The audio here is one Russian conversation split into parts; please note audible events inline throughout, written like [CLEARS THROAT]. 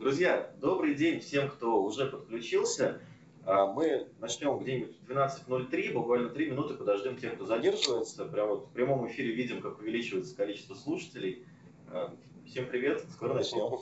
Друзья, добрый день всем, кто уже подключился. А, мы начнем где-нибудь в 12.03, буквально 3 минуты подождем тех, кто задерживается. Прямо вот в прямом эфире видим, как увеличивается количество слушателей. А, всем привет, скоро начнем.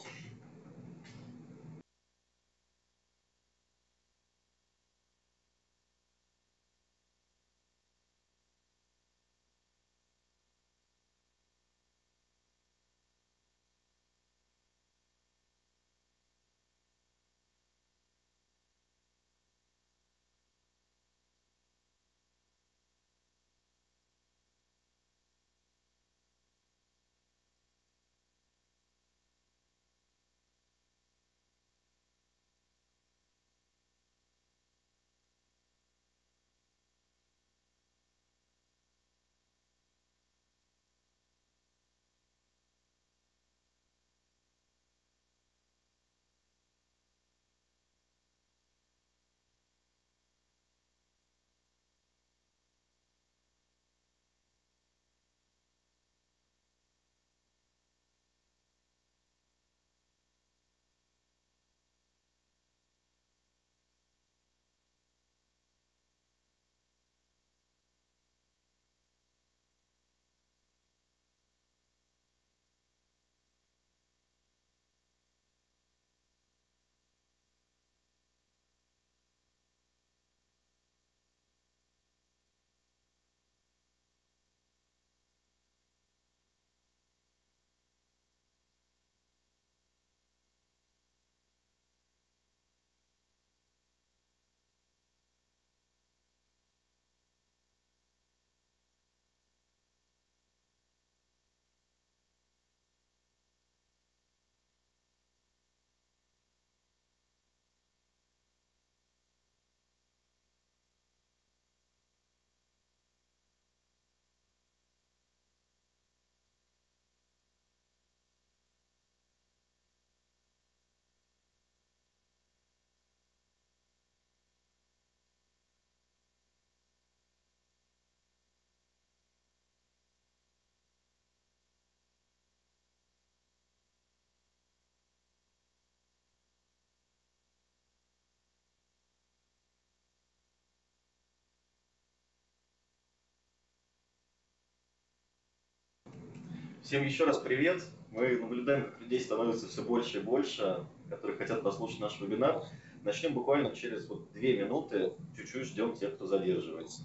Всем еще раз привет. Мы наблюдаем, как людей становится все больше и больше, которые хотят послушать наш вебинар. Начнем буквально через вот две минуты. Чуть-чуть ждем тех, кто задерживается.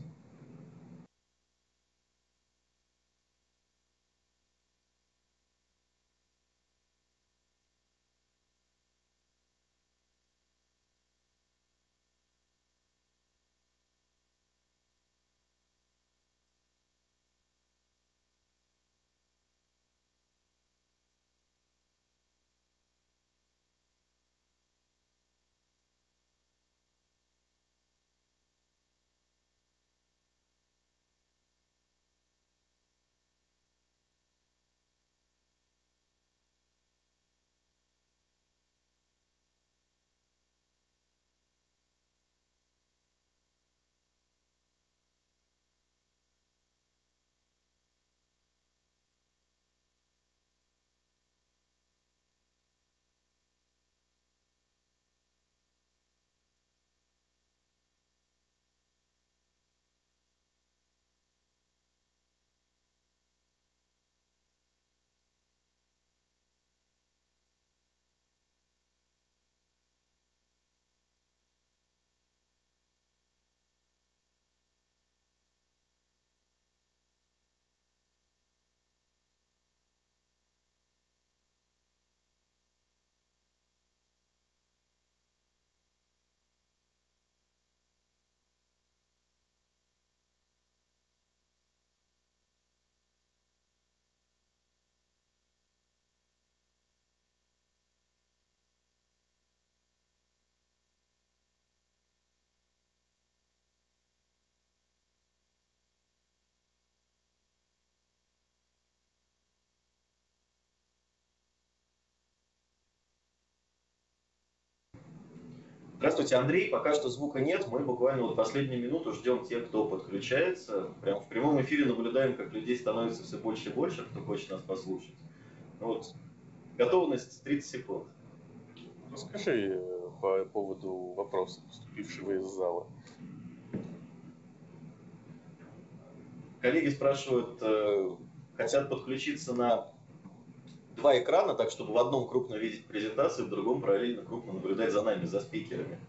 Здравствуйте, Андрей. Пока что звука нет. Мы буквально вот последнюю минуту ждем тех, кто подключается. Прям в прямом эфире наблюдаем, как людей становится все больше и больше, кто хочет нас послушать. Вот. Готовность 30 секунд. Расскажи э, по поводу вопроса, поступившего из зала. Коллеги спрашивают, э, хотят подключиться на два экрана, так чтобы в одном крупно видеть презентацию, в другом параллельно крупно наблюдать за нами, за спикерами.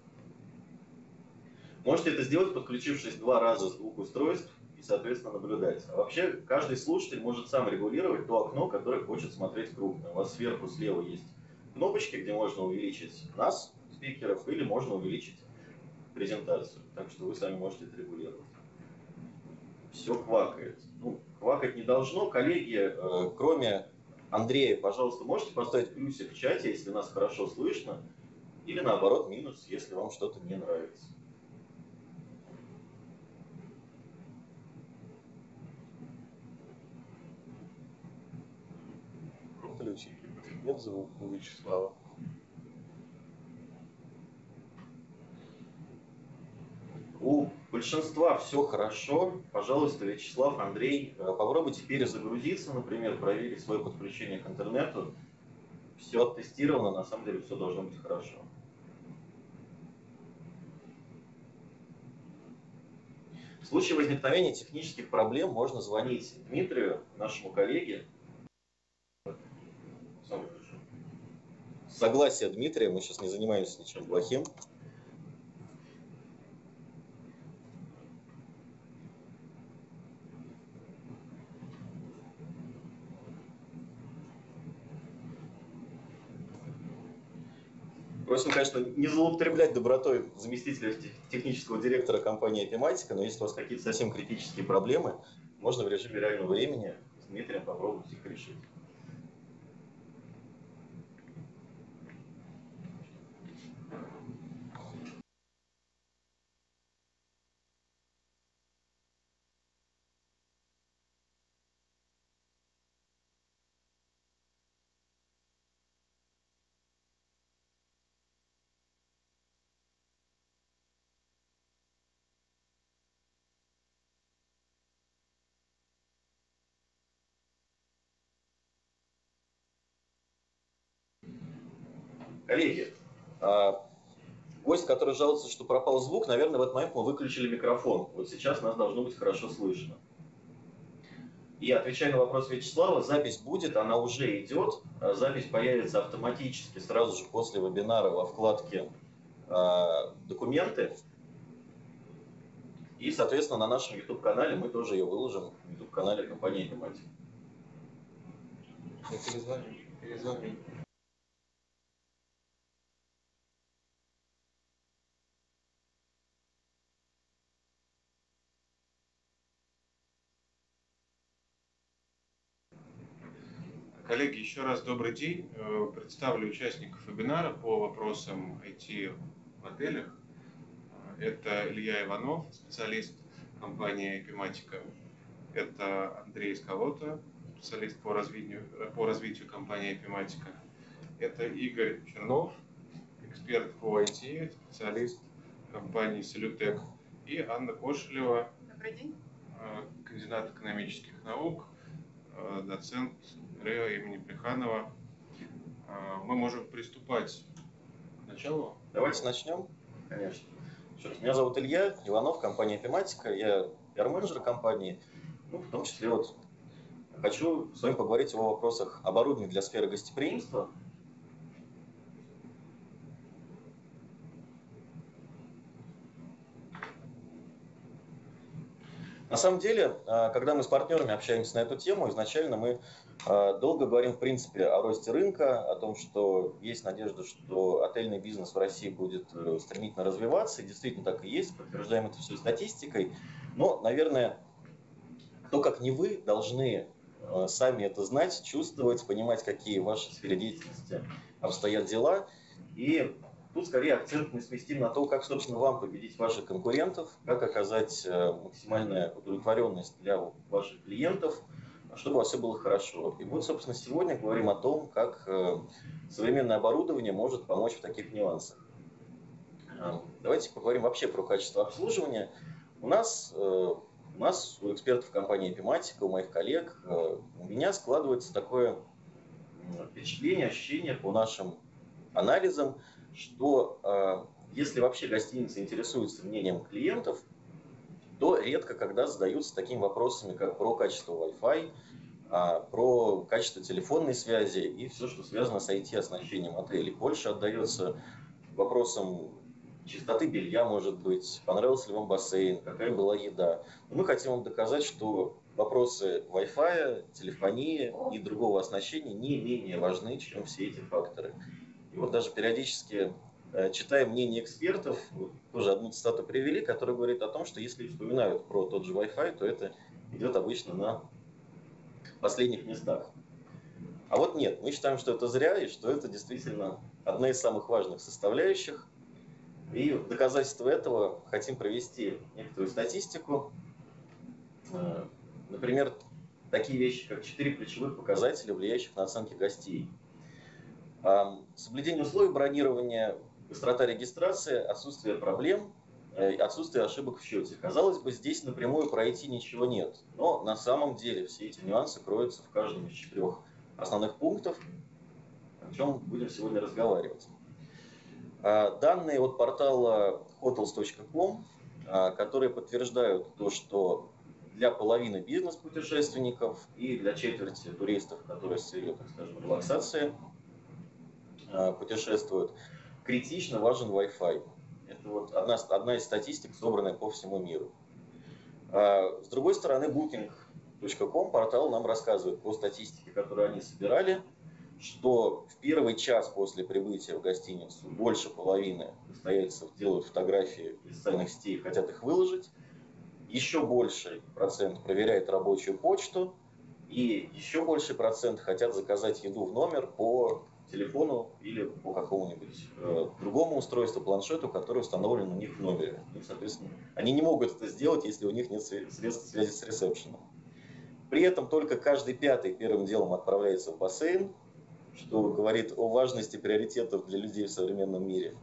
Можете это сделать, подключившись два раза с двух устройств и, соответственно, наблюдать. А вообще, каждый слушатель может сам регулировать то окно, которое хочет смотреть крупно. У вас сверху слева есть кнопочки, где можно увеличить нас, спикеров, или можно увеличить презентацию. Так что вы сами можете это регулировать. Все квакает. Ну, квакать не должно. Коллеги, э, кроме Андрея, пожалуйста, можете поставить плюсик в чате, если нас хорошо слышно, или наоборот минус, если вам что-то не нравится. Включи. Нет звука у Вячеслава. У большинства все хорошо. Пожалуйста, Вячеслав, Андрей, э, попробуйте перезагрузиться, например, проверить свое подключение к интернету. Все оттестировано, на самом деле все должно быть хорошо. В случае возникновения технических проблем можно звонить Дмитрию, нашему коллеге. Согласие Дмитрия, мы сейчас не занимаемся ничем плохим. Просим, конечно, не злоупотреблять добротой заместителя технического директора компании Epimatica, но если у вас какие-то совсем критические проблемы, можно в режиме реального времени с Дмитрием попробовать их решить. Коллеги, а, гость, который жалуется, что пропал звук, наверное, в этот момент мы выключили микрофон. Вот сейчас нас должно быть хорошо слышно. И отвечая на вопрос Вячеслава, запись будет, она уже идет. А запись появится автоматически сразу же после вебинара во вкладке э, «Документы». И, соответственно, на нашем YouTube-канале мы тоже ее выложим, в YouTube-канале компании «Эпимати». Перезвони. Перезвони. Коллеги, еще раз добрый день. Э, представлю участников вебинара по вопросам IT в отелях. Э, это Илья Иванов, специалист компании Epimatica. Это Андрей Сколота, специалист по развитию, по развитию компании Epimatica. Это Игорь Чернов, эксперт по IT, специалист компании Salutec. И Анна Кошелева, Добрый день. Э, кандидат экономических наук, доцент РЭО имени Плеханова. А, мы можем приступать к началу. Давайте начнем. Конечно. Еще раз, меня зовут Илья Иванов, компания Эпиматика. Я пиар-менеджер компании. Ну, в том числе вот хочу с вами поговорить о вопросах оборудования для сферы гостеприимства. На самом деле, а, когда мы с партнерами общаемся на эту тему, изначально мы долго говорим, в принципе, о росте рынка, о том, что есть надежда, что отельный бизнес в России будет э, стремительно развиваться. И действительно так и есть, подтверждаем это все статистикой. Но, наверное, кто как не вы должны э, сами это знать, чувствовать, понимать, какие в вашей сфере деятельности обстоят дела. И тут скорее акцент мы сместим на то, как, собственно, вам победить ваших конкурентов, как оказать э, максимальную удовлетворенность для ваших клиентов – чтобы у вас все было хорошо. И вот, собственно, сегодня говорим о том, как э, современное оборудование может помочь в таких нюансах. Э, давайте поговорим вообще про качество обслуживания. У нас, э, у нас, у экспертов компании Epimatica, у моих коллег, у меня складывается такое впечатление, ощущение по нашим анализам, что если вообще гостиница интересуется мнением клиентов, то редко когда задаются такими вопросами, как про качество Wi-Fi, а, про качество телефонной связи и все, что связано с IT-оснащением отелей. Больше отдается вопросам чистоты белья, может быть, понравился ли вам бассейн, какая была еда. Мы хотим вам доказать, что вопросы Wi-Fi, телефонии и другого оснащения не менее важны, чем все эти факторы. И вот даже периодически читая мнение экспертов, тоже одну цитату привели, которая говорит о том, что если вспоминают про тот же Wi-Fi, то это идет обычно на последних местах. А вот нет, мы считаем, что это зря и что это действительно одна из самых важных составляющих. И в доказательство этого хотим провести некоторую статистику. Э, например, такие вещи, как четыре ключевых показателя, влияющих на оценки гостей. Соблюдение условий бронирования, быстрота регистрации, отсутствие проблем, Э, отсутствие ошибок в счете. Казалось бы, здесь напрямую пройти ничего нет. Но на самом деле все эти нюансы кроются в каждом из четырех основных пунктов, о чем будем сегодня разговаривать. А, данные от портала hotels.com, а, которые подтверждают то, что для половины бизнес-путешественников и для четверти туристов, которые с целью, так скажем, релаксации а, путешествуют, критично важен Wi-Fi. Это вот одна, одна из статистик, собранная по всему миру. А, с другой стороны, Booking.com портал нам рассказывает по статистике, которую они собирали, что в первый час после прибытия в гостиницу больше половины постояльцев делают фотографии из социальных сетей и хотят их выложить. Еще больший процент проверяет рабочую почту. И еще больший процент хотят заказать еду в номер по телефону или по какому-нибудь э, другому устройству, планшету, который установлен у них в номере. И, соответственно, они не могут это сделать, если у них нет средств связи с ресепшеном. При этом только каждый пятый первым делом отправляется в бассейн, что говорит о важности приоритетов для людей в современном мире.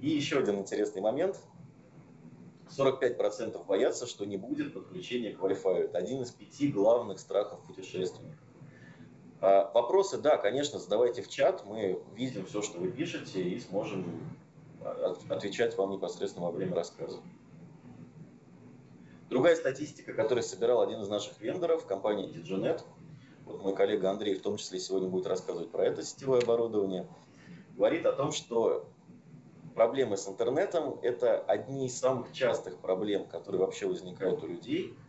И еще один интересный момент. 45% боятся, что не будет подключения к Wi-Fi. Это один из пяти главных страхов путешественников. А, вопросы, да, конечно, задавайте в чат, мы видим все, что вы пишете, и сможем а, отвечать вам непосредственно во время рассказа. Другая статистика, которую собирал один из наших вендоров, компания DigiNet, вот мой коллега Андрей в том числе сегодня будет рассказывать про это сетевое оборудование, говорит о том, что проблемы с интернетом – это одни из самых частых проблем, которые вообще возникают у людей –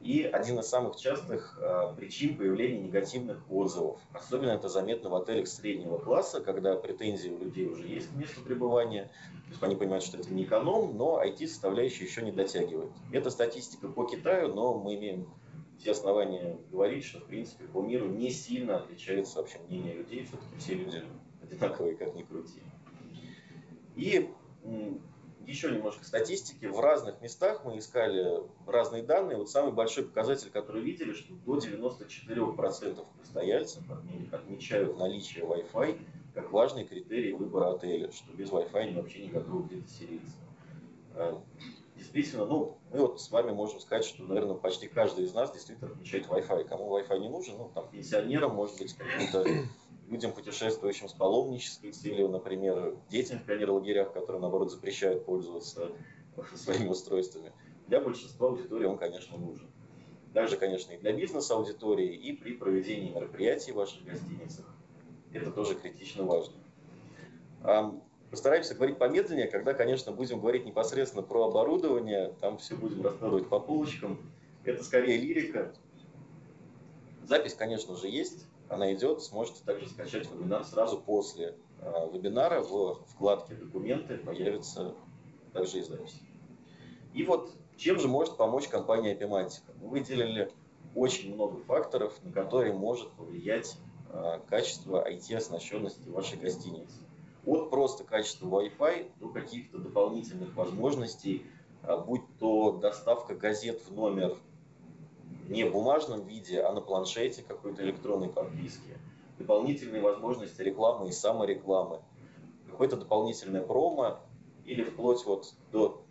и один из самых частых э, причин появления негативных отзывов. Особенно это заметно в отелях среднего класса, когда претензии у людей уже есть к месту пребывания. То есть они понимают, что это не эконом, но IT-составляющая еще не дотягивает. Это статистика по Китаю, но мы имеем все основания говорить, что в принципе по миру не сильно отличается вообще мнение людей. Все-таки все люди одинаковые, как ни крути. И еще немножко статистики. В разных местах мы искали разные данные. Вот самый большой показатель, который видели, что до 94% постояльцев отмечают наличие Wi-Fi как важный критерий выбора отеля, что без Wi-Fi они вообще не готовы где-то селиться. А, действительно, ну, мы вот с вами можем сказать, что, наверное, почти каждый из нас действительно отмечает Wi-Fi. Кому Wi-Fi не нужен, ну, там, пенсионерам, может быть, каким-то людям, путешествующим с паломнической целью, например, детям в пионерлагерях, которые, наоборот, запрещают пользоваться своими устройствами. Для большинства аудитории он, конечно, нужен. Также, конечно, и для бизнес-аудитории, и при проведении мероприятий в ваших гостиницах. Это тоже критично важно. Постараемся говорить помедленнее, когда, конечно, будем говорить непосредственно про оборудование, там все будем раскладывать по полочкам. Это скорее лирика. Запись, конечно же, есть она идет, сможете также скачать вебинар сразу после э, вебинара в вкладке «Документы» появится также и запись. И вот чем же может помочь компания Epimantica? Мы выделили очень много факторов, на которые может повлиять э, качество IT-оснащенности вашей гостиницы. От просто качества Wi-Fi до каких-то дополнительных возможностей, э, будь то доставка газет в номер не в бумажном виде, а на планшете какой-то электронной подписки. Дополнительные возможности рекламы и саморекламы. Какое-то дополнительное промо или вплоть вот до...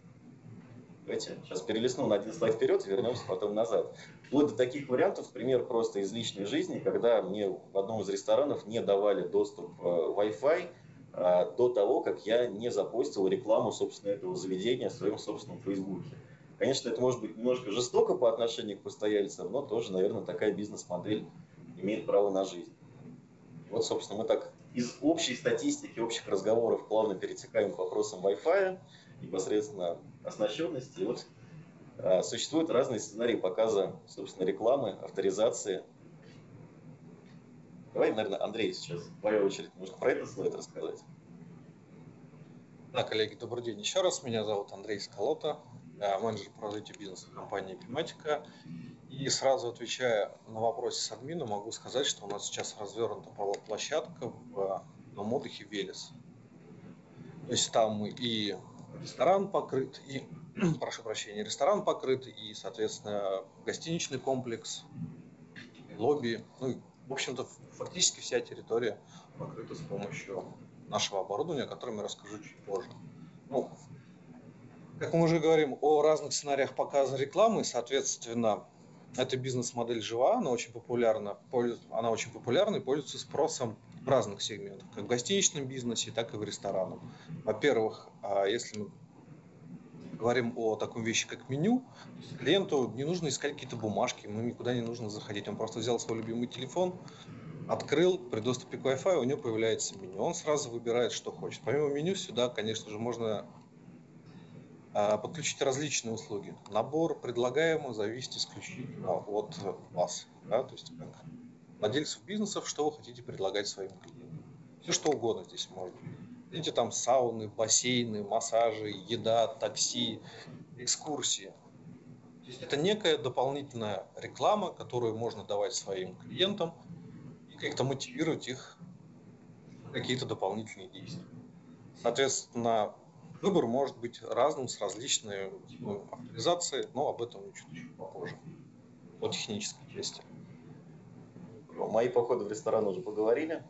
Давайте сейчас перелистну на один слайд вперед и вернемся потом назад. Вплоть до таких вариантов, пример просто из личной жизни, когда мне в одном из ресторанов не давали доступ в Wi-Fi, а, до того, как я не запостил рекламу, собственно, этого заведения в своем собственном Фейсбуке. Конечно, это может быть немножко жестоко по отношению к постояльцам, но тоже, наверное, такая бизнес-модель имеет право на жизнь. Вот, собственно, мы так из общей статистики, общих разговоров плавно перетекаем к вопросам Wi-Fi, непосредственно оснащенности. Вот а, существуют разные сценарии показа, собственно, рекламы, авторизации. Давай, наверное, Андрей сейчас, в твою очередь, может про это слайд рассказать. Да, коллеги, добрый день еще раз. Меня зовут Андрей Сколота, менеджер по развитию бизнеса компании Epimatica. И сразу отвечая на вопросы с админа, могу сказать, что у нас сейчас развернута площадка в одном отдыхе Велес. То есть там и ресторан покрыт, и, [CLEARS THROAT] прошу прощения, ресторан покрыт, и, соответственно, гостиничный комплекс, лобби. Ну, в общем-то, фактически вся территория покрыта с помощью нашего оборудования, о котором я расскажу чуть позже. Ну, как мы уже говорим о разных сценариях показа рекламы, соответственно, эта бизнес-модель жива, она очень популярна, она очень популярна и пользуется спросом в разных сегментах, как в гостиничном бизнесе, так и в ресторанах. Во-первых, а если мы говорим о такой вещи, как меню, клиенту не нужно искать какие-то бумажки, ему никуда не нужно заходить. Он просто взял свой любимый телефон, открыл, при доступе к Wi-Fi у него появляется меню. Он сразу выбирает, что хочет. Помимо меню сюда, конечно же, можно подключить различные услуги. Набор предлагаемый зависит исключительно от вас. Да? То есть как владельцев бизнесов, что вы хотите предлагать своим клиентам. Все что угодно здесь может быть. Видите, там сауны, бассейны, массажи, еда, такси, экскурсии. Это некая дополнительная реклама, которую можно давать своим клиентам и как-то мотивировать их какие-то дополнительные действия. Соответственно, Выбор может быть разным, с различной типом авторизации, но об этом чуть чуть попозже, по технической части. Мои походы в ресторан уже поговорили.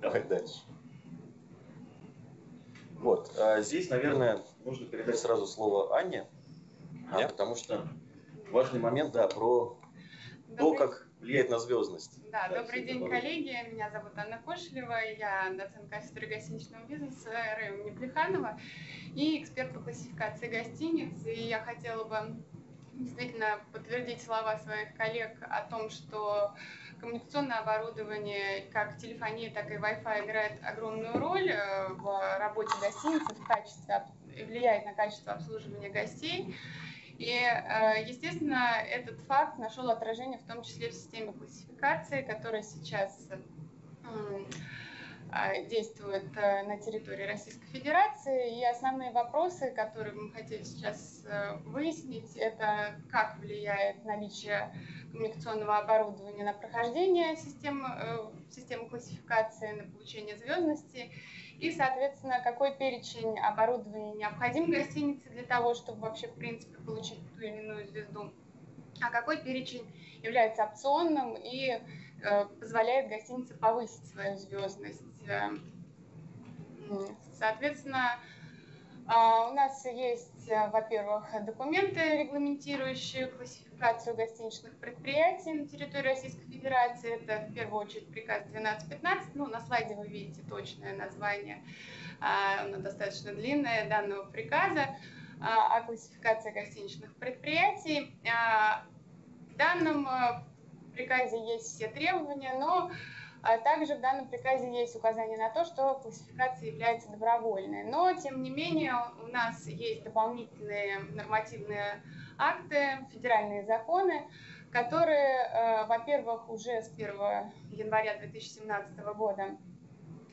Давай дальше. Вот, а здесь, наверное, нужно передать сразу слово Анне, а, потому что важный момент, да, про то, как влияет на звездность. Да, да добрый день, коллеги. Меня зовут Анна Кошелева. Я доцент кафедры гостиничного бизнеса РЭ имени Плеханова и эксперт по классификации гостиниц. И я хотела бы действительно подтвердить слова своих коллег о том, что коммуникационное оборудование, как телефония, так и Wi-Fi играет огромную роль э, в работе гостиницы, в качестве, влияет на качество обслуживания гостей. И, э, естественно, этот факт нашел отражение в том числе в системе классификации, которая сейчас а, действует э, на территории Российской Федерации. И основные вопросы, которые мы хотели сейчас э, выяснить, это как влияет наличие коммуникационного оборудования на прохождение системы, системы классификации, на получение звездности и, соответственно, какой перечень оборудования необходим гостинице для того, чтобы вообще, в принципе, получить ту или иную звезду, а какой перечень является опционным и э, позволяет гостинице повысить свою звездность. Э, соответственно, а, у нас есть, э, во-первых, документы, регламентирующие классификацию гостиничных предприятий на территории Российской Федерации. Это в первую очередь приказ 1215. Ну, на слайде вы видите точное название, а, оно достаточно длинное, данного приказа а, о классификации гостиничных предприятий. В данном э, приказе есть все требования, но а также в данном приказе есть указание на то, что классификация является добровольной. Но, тем не менее, у нас есть дополнительные нормативные акты, федеральные законы, которые, э, во-первых, уже с 1 января 2017 года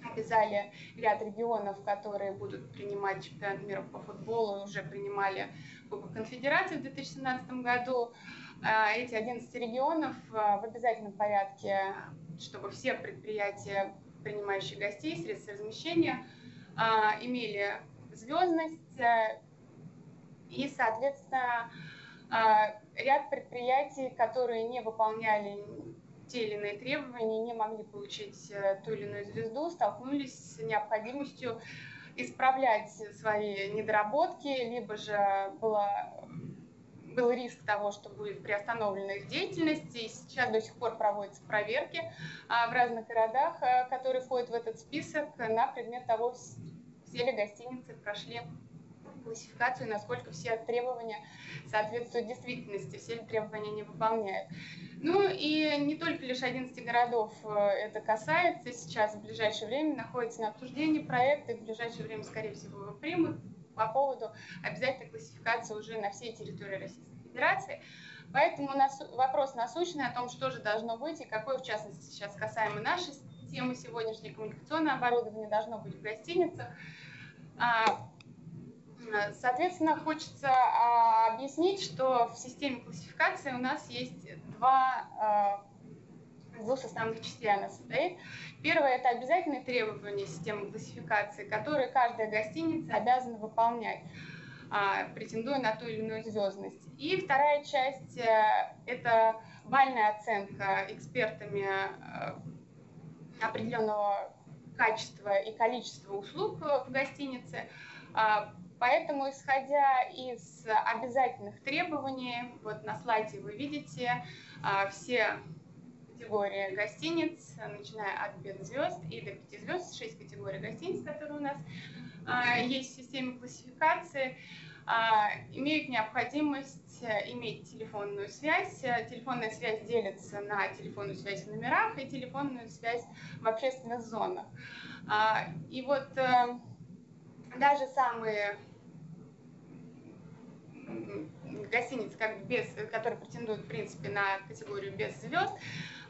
обязали ряд регионов, которые будут принимать чемпионат мира по футболу, уже принимали Кубок Конфедерации в 2017 году. А, эти 11 регионов э, в обязательном порядке чтобы все предприятия, принимающие гостей, средства размещения, имели звездность э, и, соответственно, ряд предприятий, которые не выполняли те или иные требования, не могли получить э, ту или иную звезду, столкнулись с необходимостью исправлять свои недоработки, либо же было был риск того, что будет приостановлена их деятельность, и сейчас до сих пор проводятся проверки а, в разных городах, а, которые входят в этот список, на предмет того, все ли гостиницы прошли классификацию, насколько все требования соответствуют действительности, все ли требования не выполняют. Ну и не только лишь 11 городов э, это касается, сейчас в ближайшее время находится на обсуждении проекты, в ближайшее время, скорее всего, его примут по поводу обязательной классификации уже на всей территории Российской Федерации. Поэтому нас вопрос насущный о том, что же должно быть и какое, в частности, сейчас касаемо нашей темы сегодняшней коммуникационное оборудование должно быть в гостиницах. А, Соответственно, хочется а, объяснить, что в системе классификации у нас есть два а, двух составных частей она состоит. Первое – это обязательные требования системы классификации, которые каждая гостиница обязана выполнять, а, претендуя на ту или иную звездность. И вторая часть э, – это бальная оценка экспертами э, определенного качества и количества услуг в гостинице Поэтому, исходя из обязательных требований, вот на слайде вы видите а, все категории гостиниц, начиная от 5 звезд и до 5 звезд, 6 категорий гостиниц, которые у нас а, есть в системе классификации, а, имеют необходимость иметь телефонную связь. Телефонная связь делится на телефонную связь в номерах и телефонную связь в общественных зонах. И вот э, даже самые гостиниц, как без, которые претендуют, в принципе, на категорию без звезд,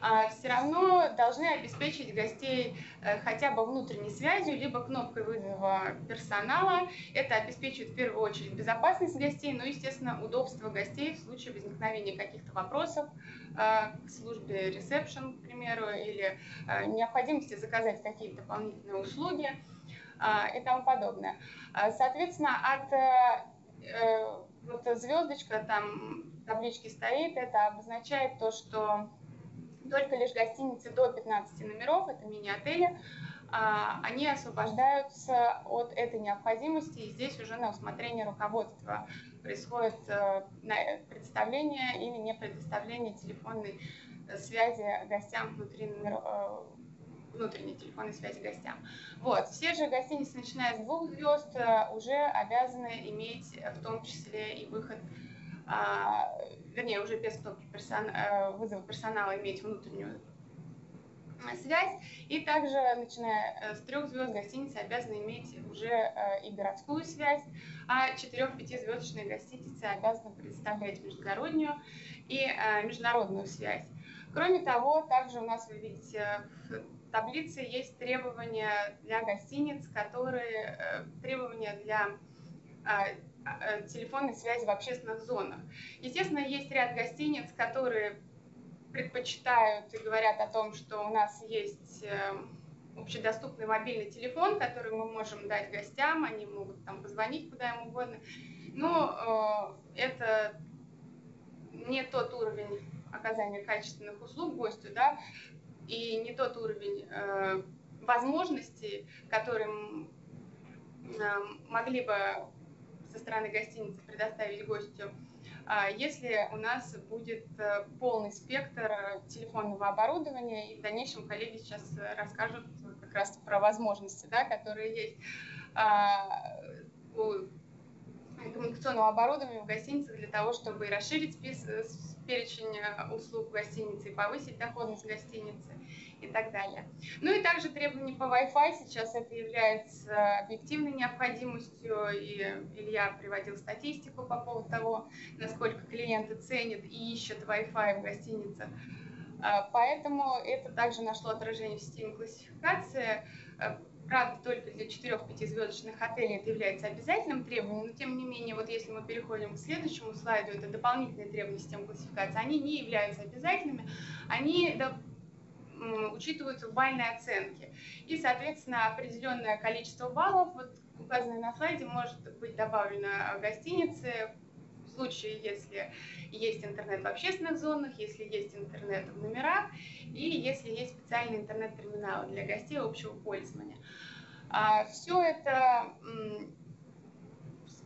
а, все равно должны обеспечить гостей э, хотя бы внутренней связью, либо кнопкой вызова персонала. Это обеспечивает в первую очередь безопасность гостей, но, естественно, удобство гостей в случае возникновения каких-то вопросов э, к службе ресепшн, к примеру, или э, необходимости заказать какие-то дополнительные услуги и тому подобное. Соответственно, от вот звездочка там в табличке стоит, это обозначает то, что только лишь гостиницы до 15 номеров, это мини-отели, а, они освобождаются от этой необходимости, и здесь уже на усмотрение руководства происходит э, предоставление или не предоставление телефонной связи гостям внутри номер, э, внутренней телефонной связи гостям. Вот. Все же гостиницы, начиная с двух звезд, э, уже обязаны иметь э, в том числе и выход, а, вернее, уже без персон, э, вызова персонала иметь внутреннюю связь. И также, начиная с трех звезд, гостиницы обязаны иметь уже и городскую связь, а четырех-пятизвездочные гостиницы обязаны предоставлять междугороднюю и международную связь. Кроме того, также у нас, вы видите, таблице есть требования для гостиниц, которые э, требования для а, а, телефонной связи в общественных зонах. Естественно, есть ряд гостиниц, которые предпочитают и говорят о том, что у нас есть э, общедоступный мобильный телефон, который мы можем дать гостям, они могут там позвонить куда им угодно. Но э, это не тот уровень оказания качественных услуг гостю, да, и не тот уровень э, возможностей, которым э, могли бы со стороны гостиницы предоставить гостю, э, если у нас будет э, полный спектр телефонного оборудования, и в дальнейшем коллеги сейчас расскажут как раз про возможности, да, которые есть э, у коммуникационного оборудования в гостиницах для того, чтобы расширить список перечень э, услуг гостиницы и повысить доходность гостиницы и так далее. Ну и также требования по Wi-Fi. Сейчас это является объективной необходимостью, и Илья приводил статистику по поводу того, насколько клиенты ценят и ищут Wi-Fi в гостиницах. А, поэтому это также нашло отражение в системе классификации. Правда, только для 4-5 звездочных отелей это является обязательным требованием, но тем не менее, вот если мы переходим к следующему слайду, это дополнительные требования системы классификации, они не являются обязательными, они учитываются в бальной оценке. И, соответственно, определенное количество баллов, вот указанное на слайде, может быть добавлено гостинице случае, если есть интернет в общественных зонах, если есть интернет в номерах и если есть специальные интернет-терминалы для гостей общего пользования. А, Все это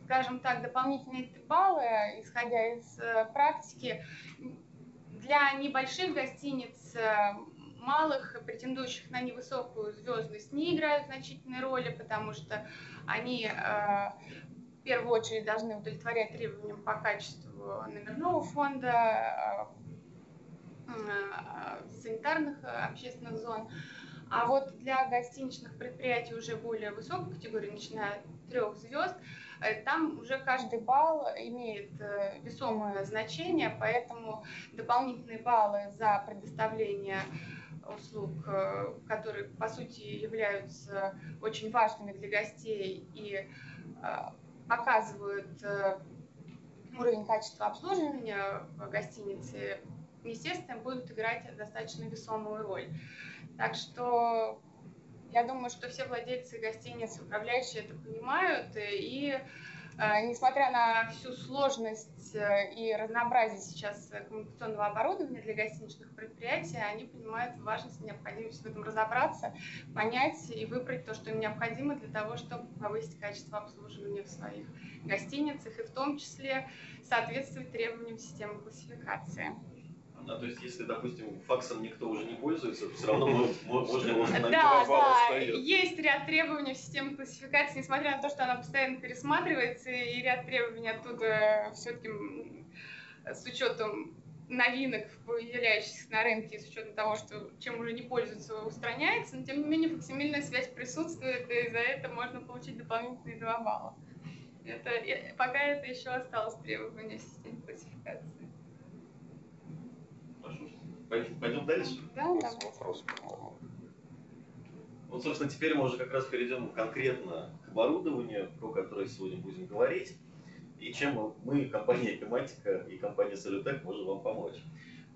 скажем так, дополнительные баллы, исходя из э, практики, для небольших гостиниц, э, малых, претендующих на невысокую звездность, не играют значительной роли, потому что они э, первую очередь должны удовлетворять требованиям по качеству номерного фонда, санитарных общественных зон. А вот для гостиничных предприятий уже более высокой категории, начиная от трех звезд, э, там уже каждый балл имеет э, весомое значение, поэтому дополнительные баллы за предоставление услуг, э, которые по сути являются очень важными для гостей и показывают уровень качества обслуживания в гостинице, естественно, будут играть достаточно весомую роль. Так что я думаю, что все владельцы гостиниц, управляющие это понимают. И э, несмотря на всю сложность э, и разнообразие сейчас коммуникационного оборудования для гостиничных предприятий, они понимают важность и необходимость в этом разобраться, понять и выбрать то, что им необходимо для того, чтобы повысить качество обслуживания в своих гостиницах и в том числе соответствовать требованиям системы классификации. А, то есть, если, допустим, факсом никто уже не пользуется, то все равно можно его установить. Да, да, есть ряд требований в системе классификации, несмотря на то, что она постоянно пересматривается, и ряд требований оттуда все-таки с учетом новинок, появляющихся на рынке, с учетом того, что чем уже не пользуются, устраняется, но тем не менее факсимильная связь присутствует, и за это можно получить дополнительные 2 балла. Это, пока это еще осталось требование системы классификации. Пойдем дальше? Да, да. Вопрос, Вот, собственно, теперь мы уже как раз перейдем конкретно к оборудованию, про которое сегодня будем говорить, и чем мы, компания Epimatica и компания Salutec, можем вам помочь.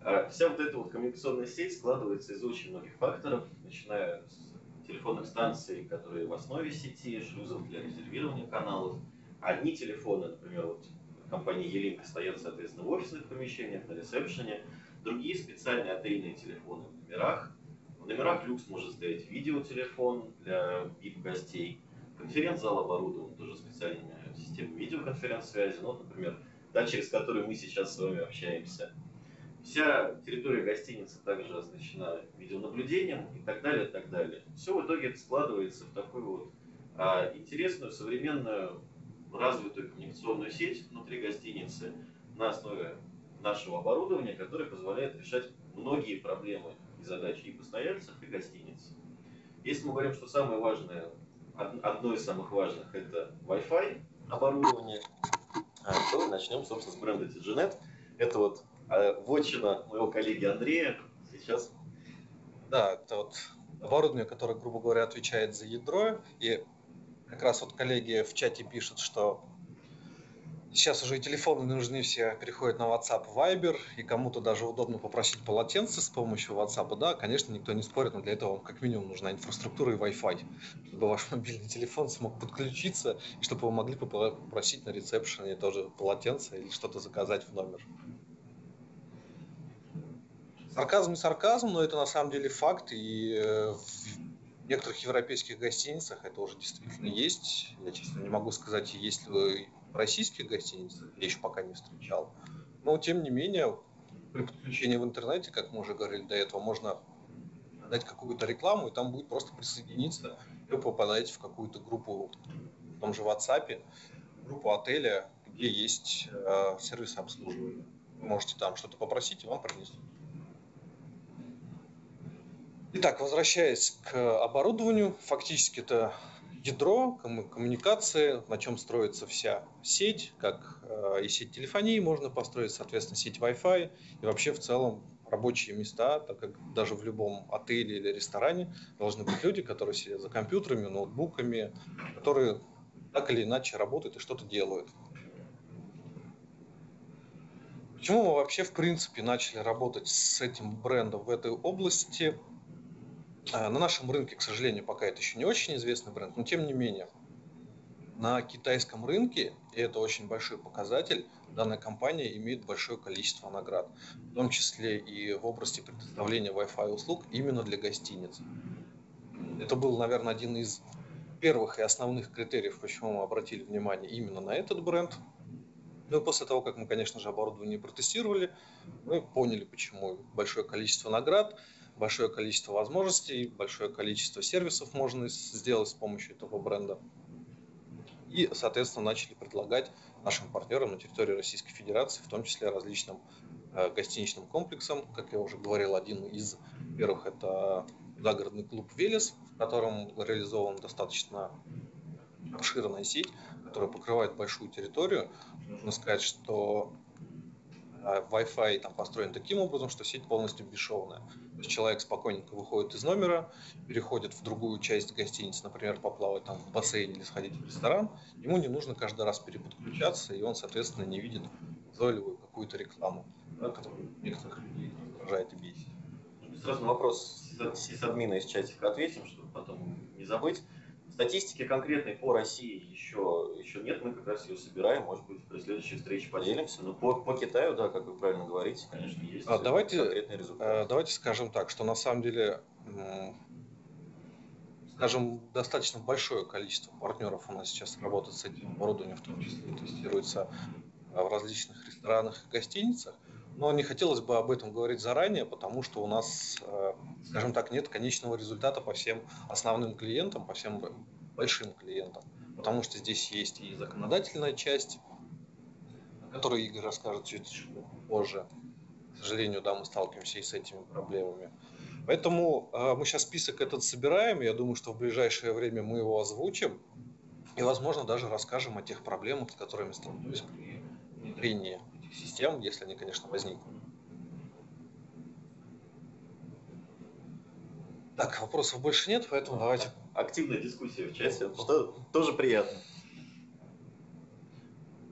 А, вся вот эта вот коммуникационная сеть складывается из очень многих факторов, начиная с телефонных станций, которые в основе сети, шлюзов для резервирования каналов. Одни телефоны, например, вот компании Елинка стоят, соответственно, в офисных помещениях, на ресепшене, Другие специальные отельные телефоны в номерах. В номерах люкс может стоять видеотелефон для VIP-гостей. Конференц-зал оборудован тоже специальными системами видеоконференц-связи. Ну, например, та, через которую мы сейчас с вами общаемся. Вся территория гостиницы также оснащена видеонаблюдением и так далее, и так далее. Все в итоге это складывается в такую вот а, интересную, современную, развитую коммуникационную сеть внутри гостиницы на основе нашего оборудования, которое позволяет решать многие проблемы и задачи и постояльцев, и гостиниц. Если мы говорим, что самое важное, одно из самых важных, это Wi-Fi оборудование, а, то начнем, собственно, с бренда TGNet. Это вот а, вотчина моего коллеги Андрея. Сейчас. Да, это вот оборудование, которое, грубо говоря, отвечает за ядро. И как раз вот коллеги в чате пишут, что Сейчас уже и телефоны нужны все, переходят на WhatsApp, Viber, и кому-то даже удобно попросить полотенце с помощью WhatsApp. Да, конечно, никто не спорит, но для этого вам как минимум нужна инфраструктура и Wi-Fi, чтобы ваш [LAUGHS] мобильный телефон смог подключиться, и чтобы вы могли попросить на ресепшене тоже полотенце или что-то заказать в номер. Сарказм не сарказм, но это на самом деле факт, и э, в некоторых европейских гостиницах это уже действительно есть. Я, честно, не могу сказать, есть ли российских гостиницах я еще пока не встречал. Но, тем не менее, при подключении в интернете, как мы уже говорили до этого, можно дать какую-то рекламу, и там будет просто присоединиться, вы попадаете в какую-то группу в том же WhatsApp, группу отеля, где есть э, сервис обслуживания. Вы можете там что-то попросить, и вам принесут. Итак, возвращаясь к оборудованию, фактически это ядро, коммуникации, на чем строится вся сеть, как э, и сеть телефонии можно построить, соответственно, сеть Wi-Fi и вообще в целом рабочие места, так как даже в любом отеле или ресторане должны быть люди, которые сидят за компьютерами, ноутбуками, которые так или иначе работают и что-то делают. Почему мы вообще в принципе начали работать с этим брендом в этой области? А, на нашем рынке, к сожалению, пока это еще не очень известный бренд, но тем не менее, на китайском рынке, и это очень большой показатель, данная компания имеет большое количество наград, в том числе и в области предоставления Wi-Fi услуг именно для гостиниц. Это был, наверное, один из первых и основных критериев, почему мы обратили внимание именно на этот бренд. Ну и после того, как мы, конечно же, оборудование протестировали, мы поняли, почему большое количество наград, большое количество возможностей, большое количество сервисов можно сделать с помощью этого бренда. И, соответственно, начали предлагать нашим партнерам на территории Российской Федерации, в том числе различным э, гостиничным комплексам. Как я уже говорил, один из первых это загородный клуб «Велес», в котором реализован достаточно обширная сеть, которая покрывает большую территорию. Можно сказать, что э, Wi-Fi там построен таким образом, что сеть полностью бесшовная. Человек спокойненько выходит из номера, переходит в другую часть гостиницы, например, поплавать там в бассейне или сходить в ресторан. Ему не нужно каждый раз переподключаться, и он, соответственно, не видит назойливую какую-то рекламу, да, которая некоторых людей раздражает и бесит. Сразу вопрос сисадмина из чатика ответим, чтобы потом не забыть. Статистики конкретной по России еще, еще нет, мы как раз ее собираем, может быть, при следующей встрече поделимся. Но по, по Китаю, да, как вы правильно говорите, конечно, есть а, давайте, конкретные результаты. Э, давайте скажем так, что на самом деле, скажем, достаточно большое количество партнеров у нас сейчас работает с этим оборудованием, в том числе тестируется в различных ресторанах и гостиницах. Но не хотелось бы об этом говорить заранее, потому что у нас, э, скажем так, нет конечного результата по всем основным клиентам, по всем большим клиентам. Потому что здесь есть и законодательная часть, о которой Игорь расскажет чуть позже. К сожалению, да, мы сталкиваемся и с этими проблемами. Поэтому э, мы сейчас список этот собираем. Я думаю, что в ближайшее время мы его озвучим. И, возможно, даже расскажем о тех проблемах, с которыми столкнулись при внедрении систем, если они, конечно, возникнут. Так, вопросов больше нет, поэтому давайте. Активная дискуссия в чате, что тоже приятно.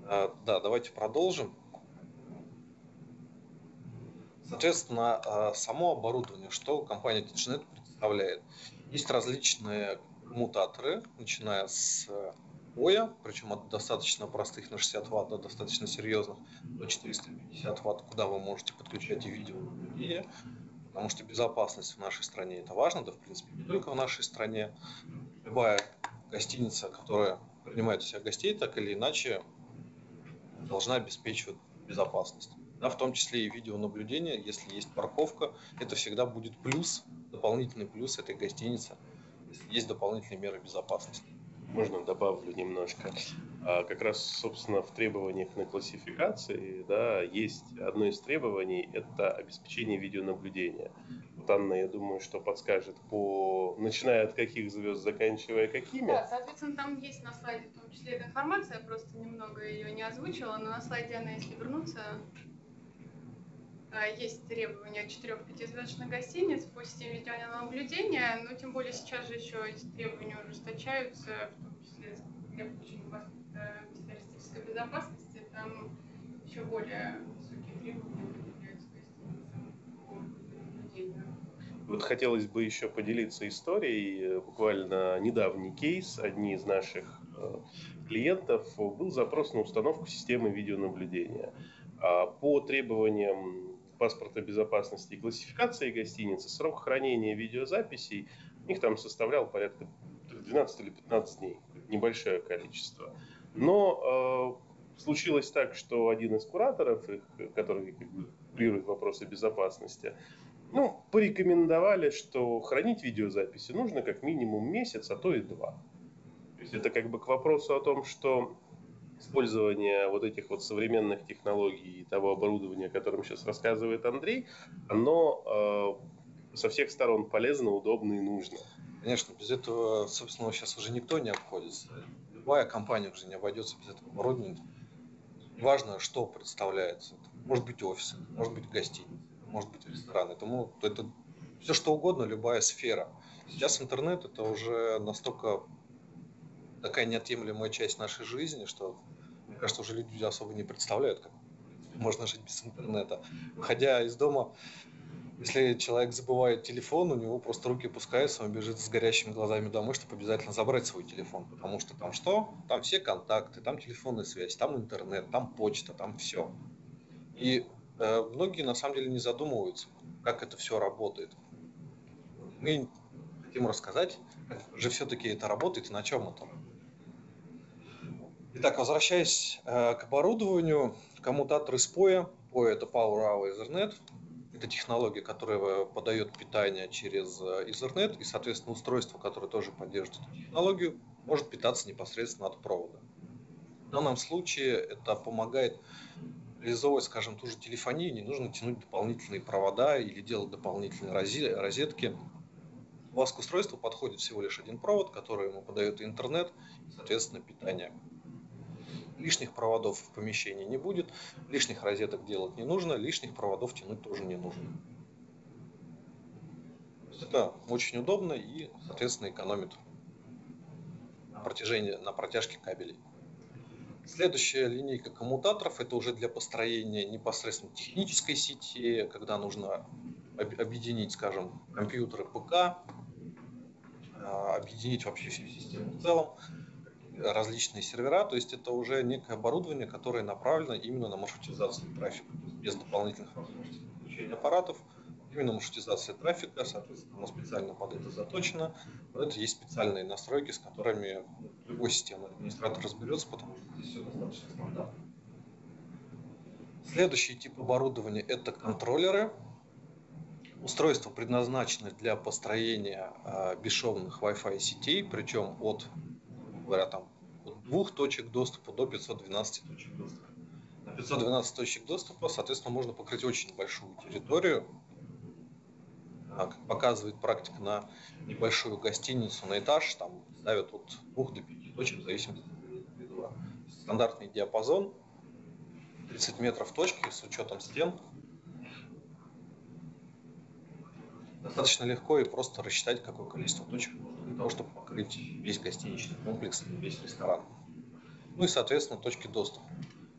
А, да, давайте продолжим. Соответственно, а, само оборудование, что компания DigiNet представляет. Есть различные коммутаторы, начиная с боя, причем от достаточно простых на 60 ватт до достаточно серьезных, до 450 ватт, куда вы можете подключать и видеонаблюдение, потому что безопасность в нашей стране это важно, да в принципе не только в нашей стране. Любая гостиница, которая принимает у себя гостей, так или иначе должна обеспечивать безопасность. Да, в том числе и видеонаблюдение, если есть парковка, это всегда будет плюс, дополнительный плюс этой гостиницы, если есть дополнительные меры безопасности. Можно добавлю немножко. А как раз, собственно, в требованиях на классификации да, есть одно из требований – это обеспечение видеонаблюдения. Вот Анна, я думаю, что подскажет по начиная от каких звезд, заканчивая какими. Да, соответственно, там есть на слайде в том числе эта информация, я просто немного ее не озвучила, но на слайде она, если вернуться, есть требования 4-5 звездочных гостиниц по системе видеонаблюдения, но тем более сейчас же еще эти требования ужесточаются, в том числе для получения террористической безопасности, там еще более высокие требования предъявляются гостиницам по наблюдению. Вот хотелось бы еще поделиться историей. Буквально недавний кейс. Одни из наших э, клиентов был запрос на установку системы видеонаблюдения. А по требованиям паспорта безопасности и классификации гостиницы, срок хранения видеозаписей у них там составлял порядка 12 или 15 дней, небольшое количество. Но э, случилось так, что один из кураторов, их, который курирует вопросы безопасности, ну, порекомендовали, что хранить видеозаписи нужно как минимум месяц, а то и два. То есть это как бы к вопросу о том, что использование вот этих вот современных технологий и того оборудования, о котором сейчас рассказывает Андрей, оно э, со всех сторон полезно, удобно и нужно. Конечно, без этого, собственно, сейчас уже никто не обходится. Любая компания уже не обойдется без этого оборудования. Важно, что представляется. Может быть офис, может быть гостиница, может быть ресторан. Это, это все что угодно, любая сфера. Сейчас интернет это уже настолько такая неотъемлемая часть нашей жизни, что, мне кажется, уже люди особо не представляют, как можно жить без интернета. Выходя из дома, если человек забывает телефон, у него просто руки пускаются, он бежит с горящими глазами домой, чтобы обязательно забрать свой телефон. Потому что там что? Там все контакты, там телефонная связь, там интернет, там почта, там все. И э, многие на самом деле не задумываются, как это все работает. Мы хотим рассказать, как же все-таки это работает и на чем это. Итак, возвращаясь э, к оборудованию, коммутатор из POE, POE это Power Hour Ethernet, это технология, которая подает питание через э, Ethernet, и, соответственно, устройство, которое тоже поддерживает эту технологию, может питаться непосредственно от провода. В данном случае это помогает реализовывать, скажем, ту же телефонию, не нужно тянуть дополнительные провода или делать дополнительные розетки. У вас к устройству подходит всего лишь один провод, который ему подает интернет и, соответственно, питание. Лишних проводов в помещении не будет, лишних розеток делать не нужно, лишних проводов тянуть тоже не нужно. Это очень удобно и, соответственно, экономит на протяжении, на протяжке кабелей. Следующая линейка коммутаторов это уже для построения непосредственно технической сети, когда нужно объединить, скажем, компьютеры ПК, а, объединить вообще всю систему в целом, различные сервера, то есть это уже некое оборудование, которое направлено именно на маршрутизацию трафика, без дополнительных возможностей подключения аппаратов, именно маршрутизация трафика, соответственно, оно специально под это заточено, под это есть специальные настройки, с которыми любой системный администратор разберется, потому что здесь все достаточно стандартно. Следующий тип оборудования – это контроллеры. Устройства предназначены для построения э, бесшовных Wi-Fi сетей, причем от, говоря, там, от двух точек доступа до 512 точек доступа. На 512 точек доступа, соответственно, можно покрыть очень большую территорию, как показывает практика на небольшую гостиницу на этаж, там ставят от двух до пяти точек в зависимости от. Стандартный диапазон 30 метров точки с учетом стен. Достаточно легко и просто рассчитать, какое количество точек для того, чтобы покрыть весь гостиничный комплекс, весь ресторан. Ну и, соответственно, точки доступа.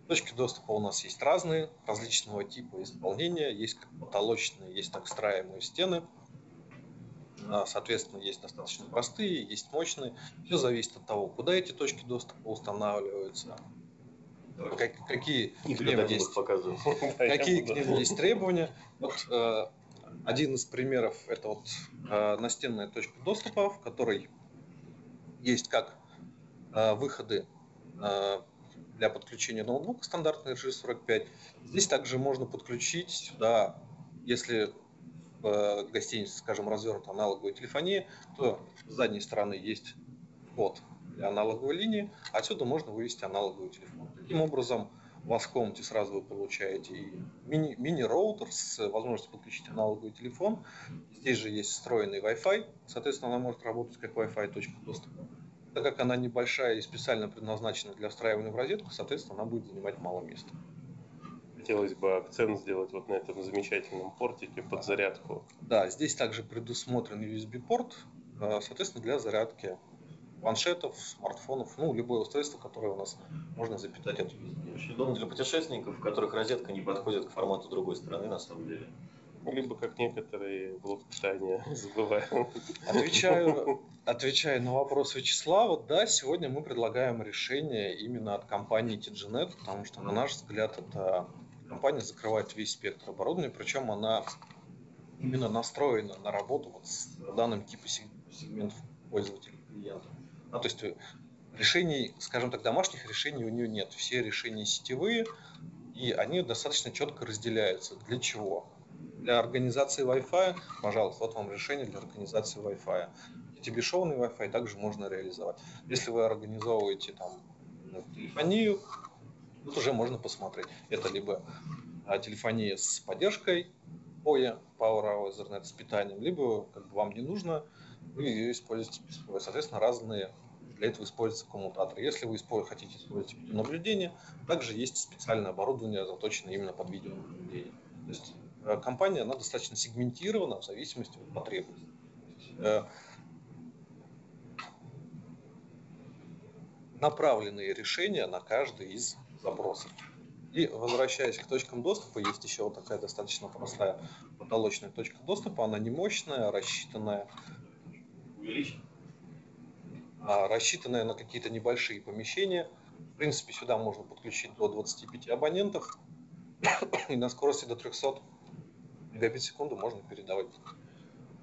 Точки доступа у нас есть разные, различного типа исполнения. Есть как потолочные, есть так встраиваемые стены. А, соответственно, есть достаточно простые, есть мощные. Все зависит от того, куда эти точки доступа устанавливаются, как, [LAUGHS] какие к ним есть, какие к ним есть требования. Вот, э, один из примеров это вот э, настенная точка доступа, в которой есть как э, выходы э, для подключения ноутбука стандартный RG45. Здесь также можно подключить сюда, если в гостинице, скажем, развернута аналоговая телефония, то с задней стороны есть вход для аналоговой линии, отсюда можно вывести аналоговый телефон. Таким образом, у вас в комнате сразу вы получаете и мини, мини-роутер с возможностью подключить аналоговый телефон. Здесь же есть встроенный Wi-Fi, соответственно, она может работать как Wi-Fi точка доступа. Так как она небольшая и специально предназначена для встраивания в розетку, соответственно, она будет занимать мало места. Хотелось бы акцент сделать вот на этом замечательном портике под зарядку. Да, здесь также предусмотрен USB-порт, э, соответственно, для зарядки планшетов, смартфонов, ну, любое устройство, которое у нас можно запитать от USB. Очень удобно для путешественников, у которых розетка не подходит к формату другой стороны, на самом деле. Либо как некоторые блок питания [LAUGHS] забываем. Отвечаю, отвечая на вопрос Вячеслава, да, сегодня мы предлагаем решение именно от компании TGNet, потому что, на наш взгляд, эта компания закрывает весь спектр оборудования, причем она именно настроена на работу вот с данным типом сегментов пользователей клиентов. Ну, то есть решений, скажем так, домашних решений у нее нет. Все решения сетевые, и они достаточно четко разделяются. Для чего? Для организации Wi-Fi, пожалуйста, вот вам решение для организации Wi-Fi. Эти бесшовный Wi-Fi также можно реализовать. Если вы организовываете там телефонию, тут уже можно посмотреть. Это либо а, телефония с поддержкой POE, Power Hour Ethernet с питанием, либо как бы вам не нужно, вы ее используете. Соответственно, разные для этого используются коммутаторы. Если вы хотите использовать видеонаблюдение, также есть специальное оборудование, заточенное именно под видеонаблюдение. То есть Э, компания, она достаточно сегментирована в зависимости от потребностей. Э, направленные решения на каждый из запросов. И возвращаясь к точкам доступа, есть еще вот такая достаточно простая потолочная точка доступа. Она не мощная, рассчитанная, а рассчитанная на какие-то небольшие помещения. В принципе, сюда можно подключить до 25 абонентов и на скорости до 300 мегабит в секунду можно передавать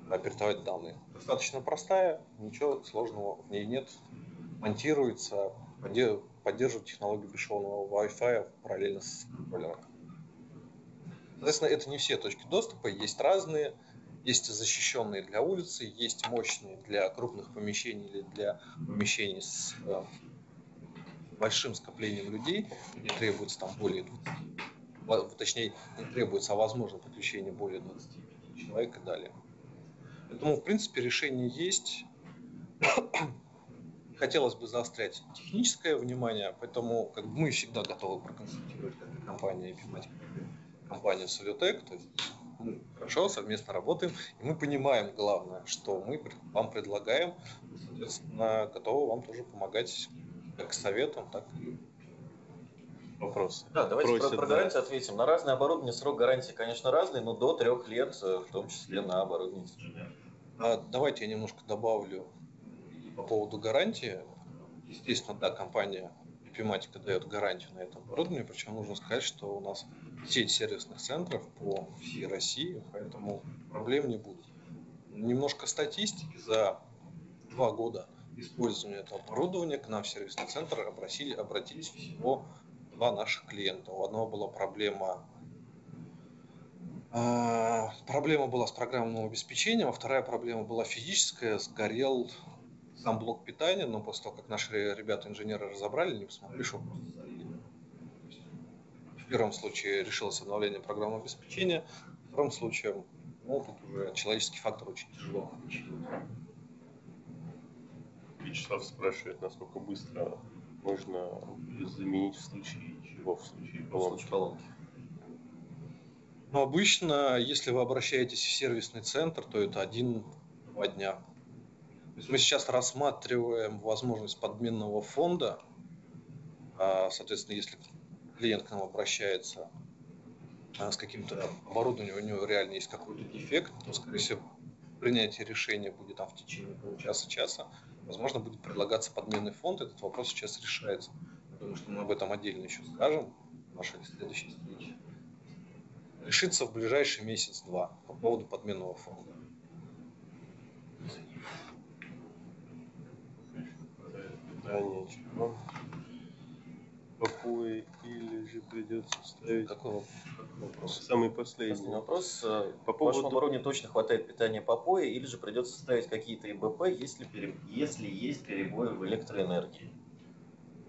оперативать данные. Достаточно простая, ничего сложного в ней нет. Монтируется, поддерживает технологию бесшовного Wi-Fi параллельно с контроллером. Соответственно, это не все точки доступа, есть разные. Есть защищенные для улицы, есть мощные для крупных помещений или для помещений с э, большим скоплением людей, где требуется там более 20, точнее, не требуется, а возможно подключение более 25 человек и далее. Поэтому, в принципе, решение есть. Хотелось бы заострять техническое внимание, поэтому как бы, мы всегда готовы проконсультировать как компания Epimatic, компания Solutec, то есть мы хорошо совместно работаем, и мы понимаем главное, что мы вам предлагаем, соответственно, готовы вам тоже помогать как советом, так и Вопрос. Да, давайте Просят, про, про гарантию да. ответим. На разное оборудование срок гарантии, конечно, разный, но до трех лет, э, в том числе на оборудование А, давайте я немножко добавлю по поводу гарантии. Естественно, да, компания Epimatica дает гарантию на это оборудование, причем нужно сказать, что у нас сеть сервисных центров по всей России, поэтому проблем не будет. Немножко статистики за два года использования этого оборудования к нам в сервисный центр обратили, обратились всего два наших клиента. У одного была проблема а, Проблема была с программным обеспечением, а вторая проблема была физическая. Сгорел сам блок питания, но после того, как наши ребята-инженеры разобрали, не смогли, что. В первом случае решилось обновление программного обеспечения, в втором случае, ну, тут уже человеческий фактор очень тяжело Вячеслав спрашивает, насколько быстро можно заменить в случае чего, в случае поломки. В поломки. Ну, обычно, если вы обращаетесь в сервисный центр, то это один-два дня. То есть мы сейчас рассматриваем возможность подменного фонда. А, соответственно, если клиент к нам обращается а, с каким-то оборудованием, у него реально есть какой-то дефект, то, скорее всего, принятие решения будет там в течение получаса-часа возможно, будет предлагаться подменный фонд. Этот вопрос сейчас решается. Думаю, что мы об этом отдельно еще скажем в нашей следующей встрече. Решится в ближайший месяц-два по поводу подменного фонда. Питание, чего? Папуи или же придется ставить... Какой вопрос? Самый последний. Последний вопрос. Э, по поводу... Вашему обороне точно хватает питания попоя или же придется ставить какие-то ИБП, если, пере... если есть перебои в электроэнергии?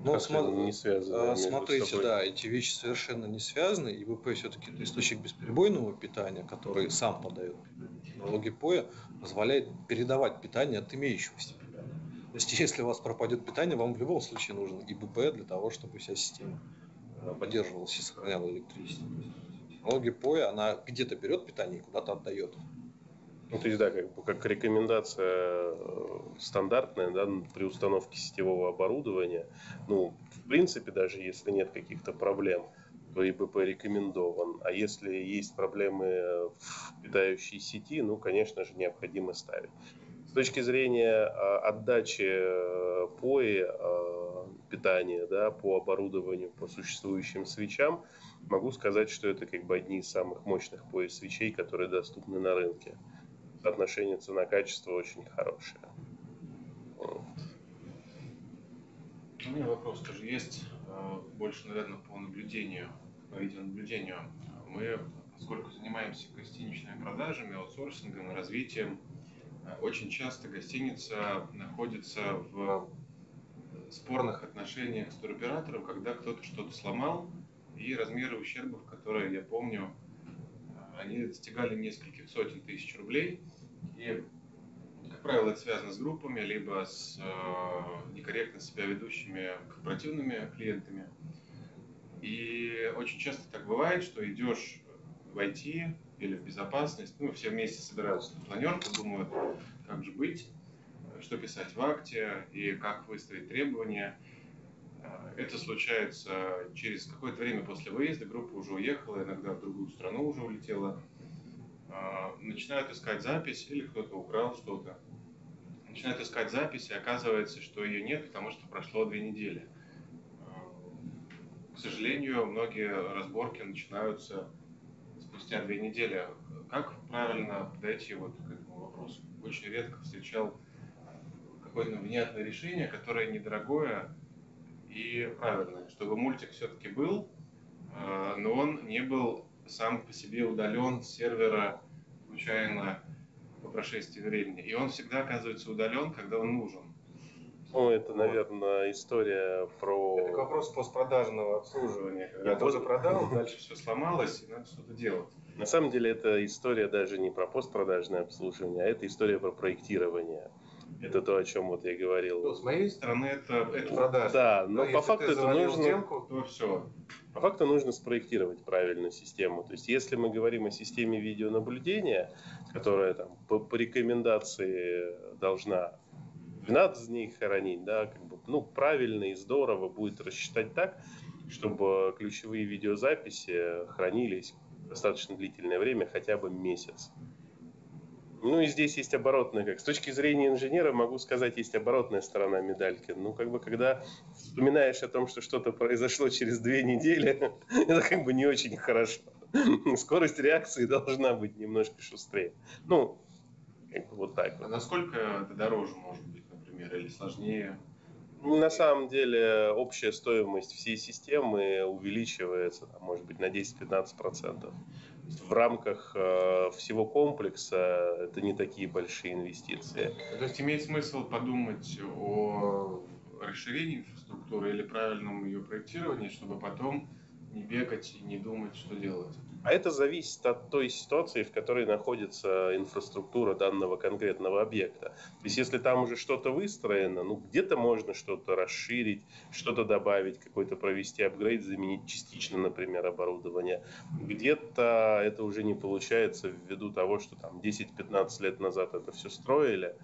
Ну, см... не связаны. А, смотрите, да, эти вещи совершенно не связаны. ИБП все-таки это источник бесперебойного питания, который сам подает. Технология ПОЯ позволяет передавать питание от имеющегося есть, [LAUGHS] если у вас пропадет питание, вам в любом случае нужен ИБП для того, чтобы вся система э, поддерживалась и сохраняла электричество. Технология ПОЯ, она где-то берет питание и куда-то отдает. Ну, то есть, да, как, бы, как рекомендация э, стандартная, да, при установке сетевого оборудования, ну, в принципе, даже если нет каких-то проблем, то ИБП рекомендован. А если есть проблемы в питающей сети, ну, конечно же, необходимо ставить. Точки зрения а, отдачи э, пои, а, питания да, по оборудованию, по существующим свечам, могу сказать, что это как бы одни из самых мощных пои свечей, которые доступны на рынке. Соотношение цена-качество очень хорошее. У меня вопрос тоже есть, больше, наверное, по наблюдению, по видеонаблюдению. Мы, поскольку занимаемся гостиничными продажами, аутсорсингом, развитием очень часто гостиница находится в спорных отношениях с туроператором, когда кто-то что-то сломал, и размеры ущербов, которые я помню, они достигали нескольких сотен тысяч рублей. И, как правило, это связано с группами, либо с э, некорректно себя ведущими корпоративными клиентами. И очень часто так бывает, что идешь в IT, или в безопасность. Ну, все вместе собираются на планерку, думают, как же быть, что писать в акте и как выставить требования. Э, это случается через какое-то время после выезда, группа уже уехала, иногда в другую страну уже улетела. Э, начинают искать запись или кто-то украл что-то. Начинают искать запись, и оказывается, что ее нет, потому что прошло две недели. Э, к сожалению, многие разборки начинаются спустя две недели. Как правильно подойти вот к этому вопросу? очень редко встречал какое-то внятное решение, которое недорогое и правильное, чтобы мультик все-таки был, э, но он не был сам по себе удален с сервера случайно по прошествии времени. И он всегда оказывается удален, когда он нужен. Ну, это, наверное, история про... Это вопрос постпродажного обслуживания. Когда ты уже продал, дальше все сломалось, и надо что-то делать. На самом деле, это история даже не про постпродажное обслуживание, а это история про проектирование. Это то, о чем вот я говорил. Ну, с моей стороны, это, это продажа. Да, но Но по факту ты это нужно... сделку, то все. По факту нужно спроектировать правильную систему. То есть, если мы говорим о системе видеонаблюдения, которая там по, по рекомендации должна 12 дней хранить, да, как бы, ну, правильно и здорово будет рассчитать так, чтобы ключевые видеозаписи хранились достаточно длительное время, хотя бы месяц. Ну и здесь есть оборотная, как с точки зрения инженера могу сказать, есть оборотная сторона медальки. Ну как бы когда вспоминаешь о том, что что-то произошло через две недели, [LAUGHS] это как бы не очень хорошо. [LAUGHS] Скорость реакции должна быть немножко шустрее. Ну, как бы вот так А вот. насколько это дороже может быть, например, или сложнее? На самом деле общая стоимость всей системы увеличивается, там, может быть, на 10-15%. То есть В рамках э, всего комплекса это не такие большие инвестиции. То есть имеет смысл подумать о расширении инфраструктуры или правильном ее проектировании, чтобы потом не бегать и не думать, что делать. А это зависит от той ситуации, в которой находится инфраструктура данного конкретного объекта. То есть, если там уже что-то выстроено, ну, где-то можно что-то расширить, что-то добавить, какой-то провести апгрейд, заменить частично, например, оборудование. Где-то это уже не получается ввиду того, что там 10-15 лет назад это все строили,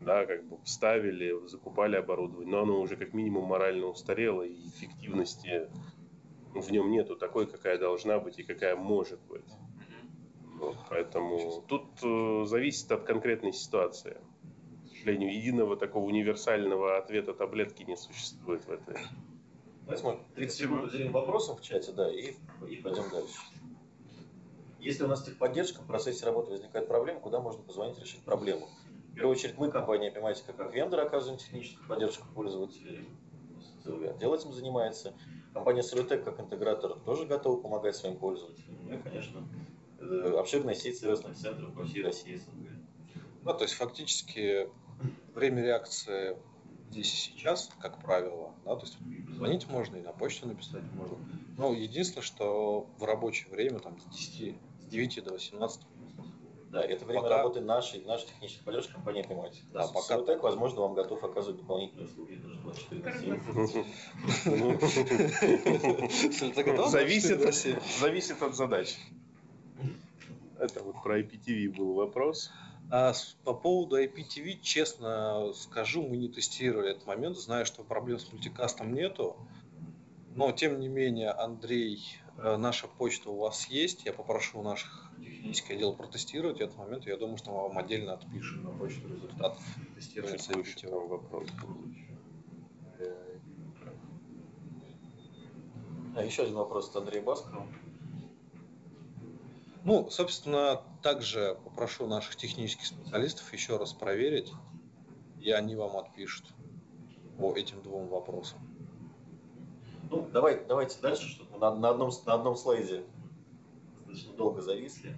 да, как бы ставили, закупали оборудование, но оно уже как минимум морально устарело, и эффективности в нем нету такой, какая должна быть и какая может быть. Вот, поэтому тут э, зависит от конкретной ситуации. К сожалению, единого такого универсального ответа таблетки не существует в этой. Давайте мы 30 секунд вопросам в чате, да, и, и пойдем дальше. Если у нас техподдержка, в процессе работы возникает проблема, куда можно позвонить решить проблему? В первую очередь мы, компания Epimatica, как вендор, оказываем техническую поддержку пользователей. Целый отдел этим занимается. Компания Solutec, как интегратор, тоже готова помогать своим пользователям. Ну и, конечно, э, обширная сеть сервисных центров по всей России СНГ. Ну, то есть фактически время реакции здесь и сейчас, как правило, да, то есть и позвонить можно, и на почту написать можно. Но единственное, что в рабочее время, там, с 10, с 9 до 18, Да, это время Пока- работы нашей, нашей технической поддержки компании Epimatica. Да, С- пока- Solutec, возможно, вам готов оказывать дополнительные услуги даже 24 на 7. Зависит, зависит от задач. Это вот про IPTV был вопрос. А по поводу IPTV, честно скажу, мы не тестировали этот момент, зная, что проблем с мультикастом нету. Но, тем не менее, Андрей, э, наша почта у вас есть. Я попрошу наших технический отдел протестировать этот момент. Я думаю, что мы вам отдельно отпишем на почту результат тестирования с Чуть выше IPTV. там вопрос был еще. А еще один вопрос от Андрея Баскова. Ну, собственно, также попрошу наших технических специалистов еще раз проверить, и они вам отпишут по этим двум вопросам. Ну, давай, давайте дальше, чтобы на, на одном, на одном слайде достаточно долго зависли.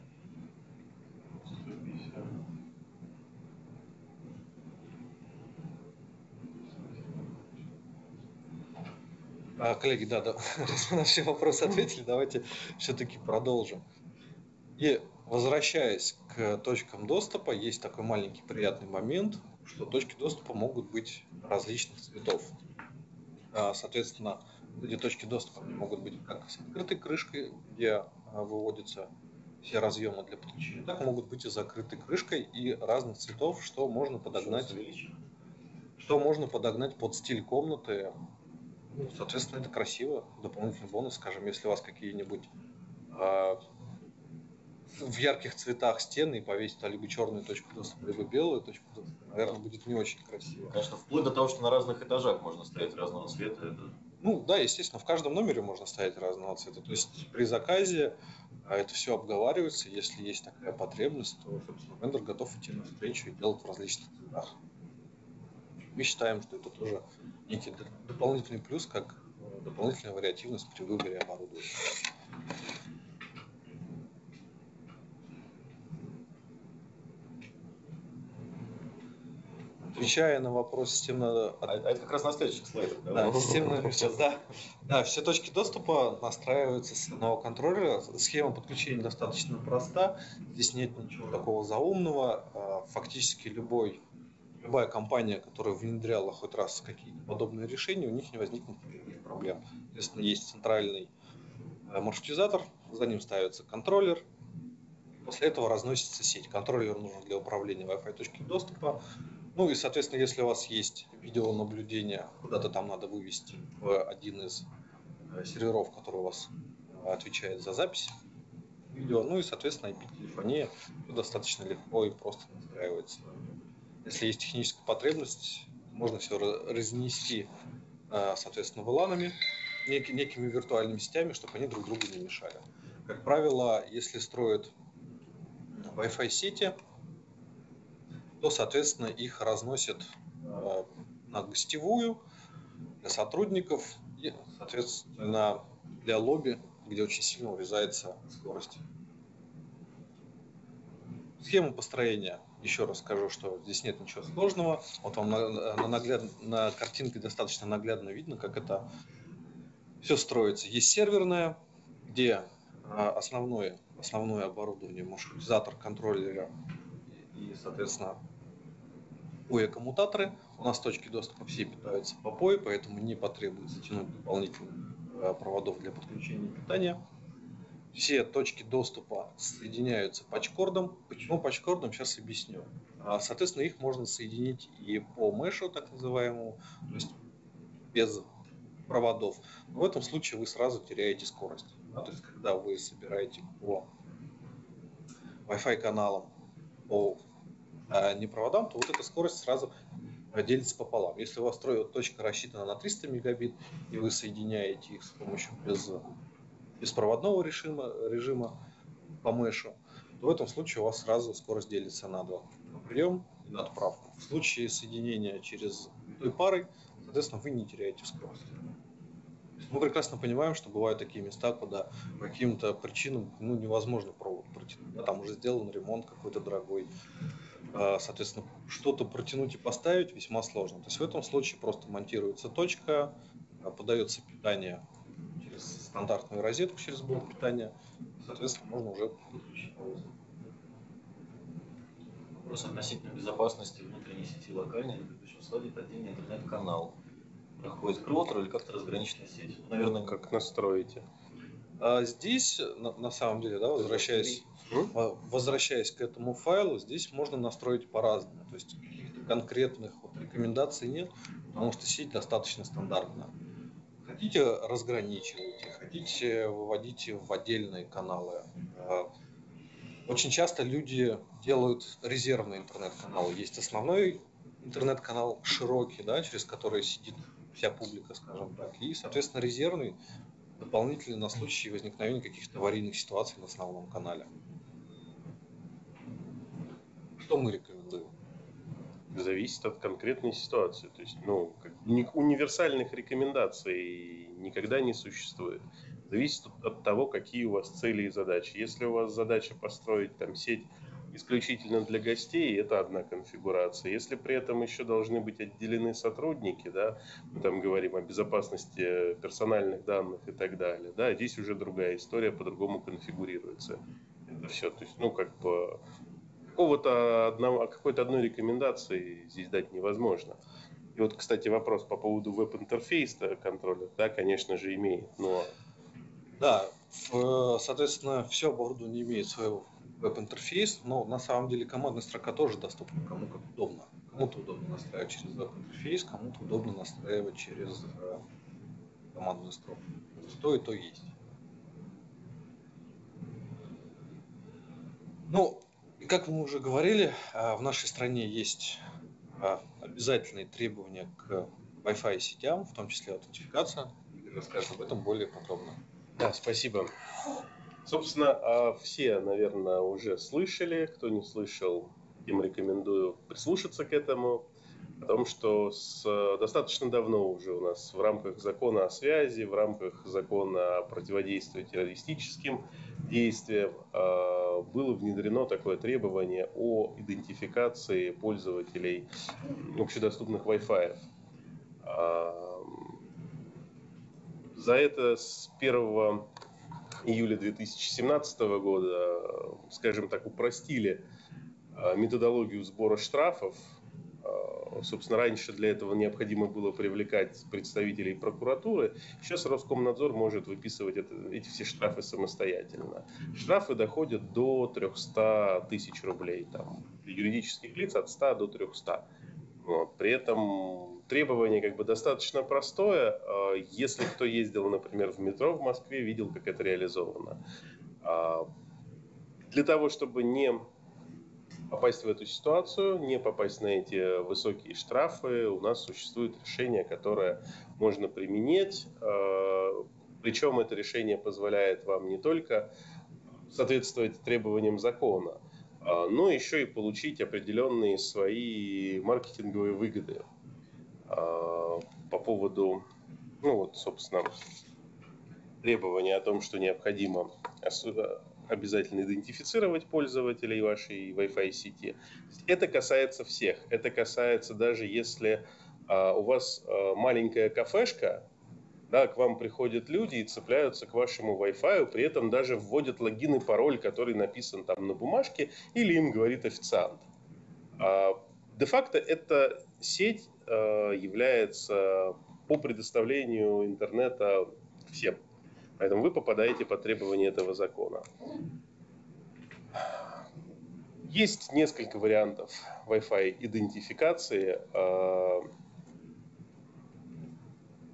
А, коллеги, да, да, [LAUGHS] раз мы на все вопросы ответили, давайте все-таки продолжим. И возвращаясь к точкам доступа, есть такой маленький приятный момент, что точки доступа могут быть различных цветов. А, Соответственно, эти точки доступа могут быть как с открытой крышкой, где выводятся все разъемы для подключения, так могут быть и закрытой крышкой и разных цветов, что можно подогнать Что можно подогнать под стиль комнаты. Ну, соответственно, это красиво. Дополнительный бонус, скажем, если у вас какие-нибудь а, в ярких цветах стены и повесить туда либо черную точку доступа, либо белую точку доступа, наверное, будет не очень красиво. Конечно, вплоть до того, что на разных этажах можно стоять разного цвета. Это... Ну да, естественно, в каждом номере можно ставить разного цвета. То есть при заказе а это все обговаривается. Если есть такая потребность, то, собственно, вендор готов идти на встречу и делать в различных цветах. Мы считаем, что это тоже некий дополнительный плюс, как дополнительная вариативность при выборе оборудования. Отвечая на вопрос системно... А, а это как раз на следующих слайдах. Да, да да, да, все точки доступа настраиваются с одного контроллера. Схема подключения достаточно проста. Здесь нет ничего такого заумного. А, фактически любой любая компания, которая внедряла хоть раз какие-то подобные решения, у них не возникнет никаких проблем. Естественно, есть центральный э, маршрутизатор, за ним ставится контроллер, после этого разносится сеть. Контроллер нужен для управления Wi-Fi точки доступа. Ну и, соответственно, если у вас есть видеонаблюдение, куда-то там надо вывести в один из э, серверов, который у вас э, отвечает за запись видео, ну и, соответственно, IP-телефония достаточно легко и просто настраивается. Если есть техническая потребность, можно все разнести, э, соответственно, выланами, некими виртуальными сетями, чтобы они друг другу не мешали. Как правило, если строят Wi-Fi сети, то, соответственно, их разносят э, на гостевую для сотрудников и, соответственно, для лобби, где очень сильно урезается скорость. Схема построения еще раз скажу, что здесь нет ничего сложного. Вот вам на, на, нагляд, на картинке достаточно наглядно видно, как это все строится. Есть серверная, где а, основное, основное оборудование, маршрутизатор, контроллера и, соответственно, POE-коммутаторы. У нас точки доступа все питаются по POE, поэтому не потребуется тянуть дополнительных а, проводов для подключения питания все точки доступа соединяются патчкордом. Почему патчкордом, сейчас объясню. А, соответственно, их можно соединить и по мешу, так называемому, то есть без проводов. Но в этом случае вы сразу теряете скорость. то есть, когда вы собираете по Wi-Fi каналам по не проводам, то вот эта скорость сразу делится пополам. Если у вас точка рассчитана на 300 мегабит, и вы соединяете их с помощью без беспроводного режима, режима по мешу, то в этом случае у вас сразу скорость делится на два. На прием и на отправку. В случае соединения через той парой, соответственно, вы не теряете скорость. Мы прекрасно понимаем, что бывают такие места, куда по каким-то причинам ну, невозможно провод протянуть. Там уже сделан ремонт какой-то дорогой. А, соответственно, что-то протянуть и поставить весьма сложно. То есть в этом случае просто монтируется точка, а, подается питание стандартную розетку через блок питания, соответственно, можно уже Вопрос относительно безопасности внутренней сети локальной, предыдущем слайде это отдельный интернет-канал. Проходит к роутеру или как-то разграниченная сеть? Наверное, как настроите? А здесь, на, на самом деле, да, возвращаясь, возвращаясь к этому файлу, здесь можно настроить по-разному. То есть конкретных вот, рекомендаций нет, потому что сеть достаточно стандартная. Хотите, разграничивайте, хотите, выводите в отдельные каналы. А, очень часто люди делают резервный интернет-канал. Есть основной интернет-канал широкий, да, через который сидит вся публика, скажем так. И, соответственно, резервный дополнительный на случай возникновения каких-то аварийных ситуаций на основном канале. Что мы рекомендуем? зависит от конкретной ситуации. То есть, ну, универсальных рекомендаций никогда не существует. Зависит от того, какие у вас цели и задачи. Если у вас задача построить там сеть исключительно для гостей, это одна конфигурация. Если при этом еще должны быть отделены сотрудники, да, мы там говорим о безопасности персональных данных и так далее, да, здесь уже другая история, по-другому конфигурируется. Это все, то есть, ну, как бы какого-то одного, какой-то одной рекомендации здесь дать невозможно. И вот, кстати, вопрос по поводу веб-интерфейса контроля, да, конечно же, имеет, но... Да, соответственно, все оборудование имеет свой веб-интерфейс, но на самом деле командная строка тоже доступна, кому как удобно. Кому-то удобно настраивать через веб-интерфейс, кому-то удобно настраивать через э, командную строку. То и то есть. Ну, и как мы уже говорили, а, в нашей стране есть а, обязательные требования к Wi-Fi сетям, в том числе аутентификация. Игорь расскажет об этом более подробно. Да, спасибо. Собственно, а все, наверное, уже слышали. Кто не слышал, им рекомендую прислушаться к этому. О том, что с, достаточно давно уже у нас в рамках закона о связи, в рамках закона о противодействии террористическим действиям а, было внедрено такое требование о идентификации пользователей общедоступных Wi-Fi. А, за это с 1 июля 2017 года, скажем так, упростили а, методологию сбора штрафов. А, собственно, раньше для этого необходимо было привлекать представителей прокуратуры. Сейчас Роскомнадзор может выписывать это, эти все штрафы самостоятельно. Штрафы доходят до 300 тысяч рублей. Там, юридических лиц от 100 до 300. Вот. При этом требование как бы достаточно простое. А, если кто ездил, например, в метро в Москве, видел, как это реализовано. А, для того, чтобы не попасть в эту ситуацию, не попасть на эти высокие штрафы, у нас существует решение, которое можно применять. А, Причем это решение позволяет вам не только соответствовать требованиям закона, но еще и получить определенные свои маркетинговые выгоды. А, по поводу, ну вот, собственно, требования о том, что необходимо обязательно идентифицировать пользователей вашей Wi-Fi сети. Это касается всех. Это касается даже если а, у вас а, маленькая кафешка, да, к вам приходят люди и цепляются к вашему Wi-Fi, при этом даже вводят логин и пароль, который написан там на бумажке, или им говорит официант. А, де-факто это сеть Э, является по предоставлению интернета всем. Поэтому вы попадаете под требования этого закона. Есть несколько вариантов Wi-Fi идентификации. Э,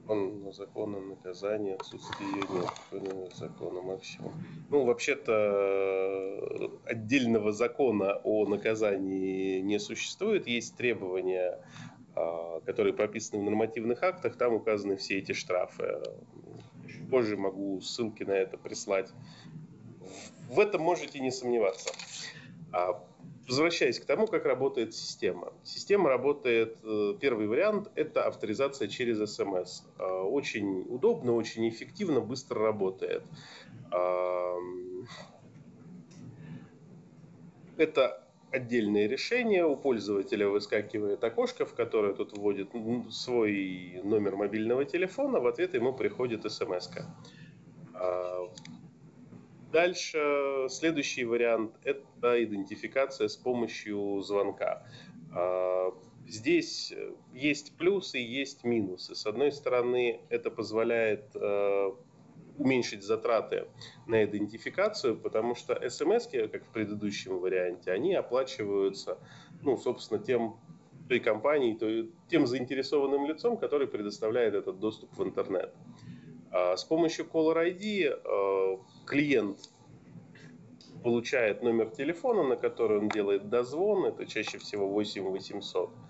он закон о наказании, отсутствие ее нет, закона максимум. Ну, вообще-то отдельного закона о наказании не существует. Есть требования которые прописаны в нормативных актах, там указаны все эти штрафы. Позже могу ссылки на это прислать. В этом можете не сомневаться. А, возвращаясь к тому, как работает система. Система работает, э, первый вариант, это авторизация через СМС. А, очень удобно, очень эффективно, быстро работает. Это отдельное решение, у пользователя выскакивает окошко, в которое тут вводит свой номер мобильного телефона, в ответ ему приходит смс -ка. А, дальше следующий вариант – это идентификация с помощью звонка. А, здесь есть плюсы, есть минусы. С одной стороны, это позволяет э, уменьшить затраты на идентификацию, потому что смс, как в предыдущем варианте, они оплачиваются, ну, собственно, тем той компанией, той, тем заинтересованным лицом, который предоставляет этот доступ в интернет. А с помощью Caller ID э, клиент получает номер телефона, на который он делает дозвон, это чаще всего 8800. А,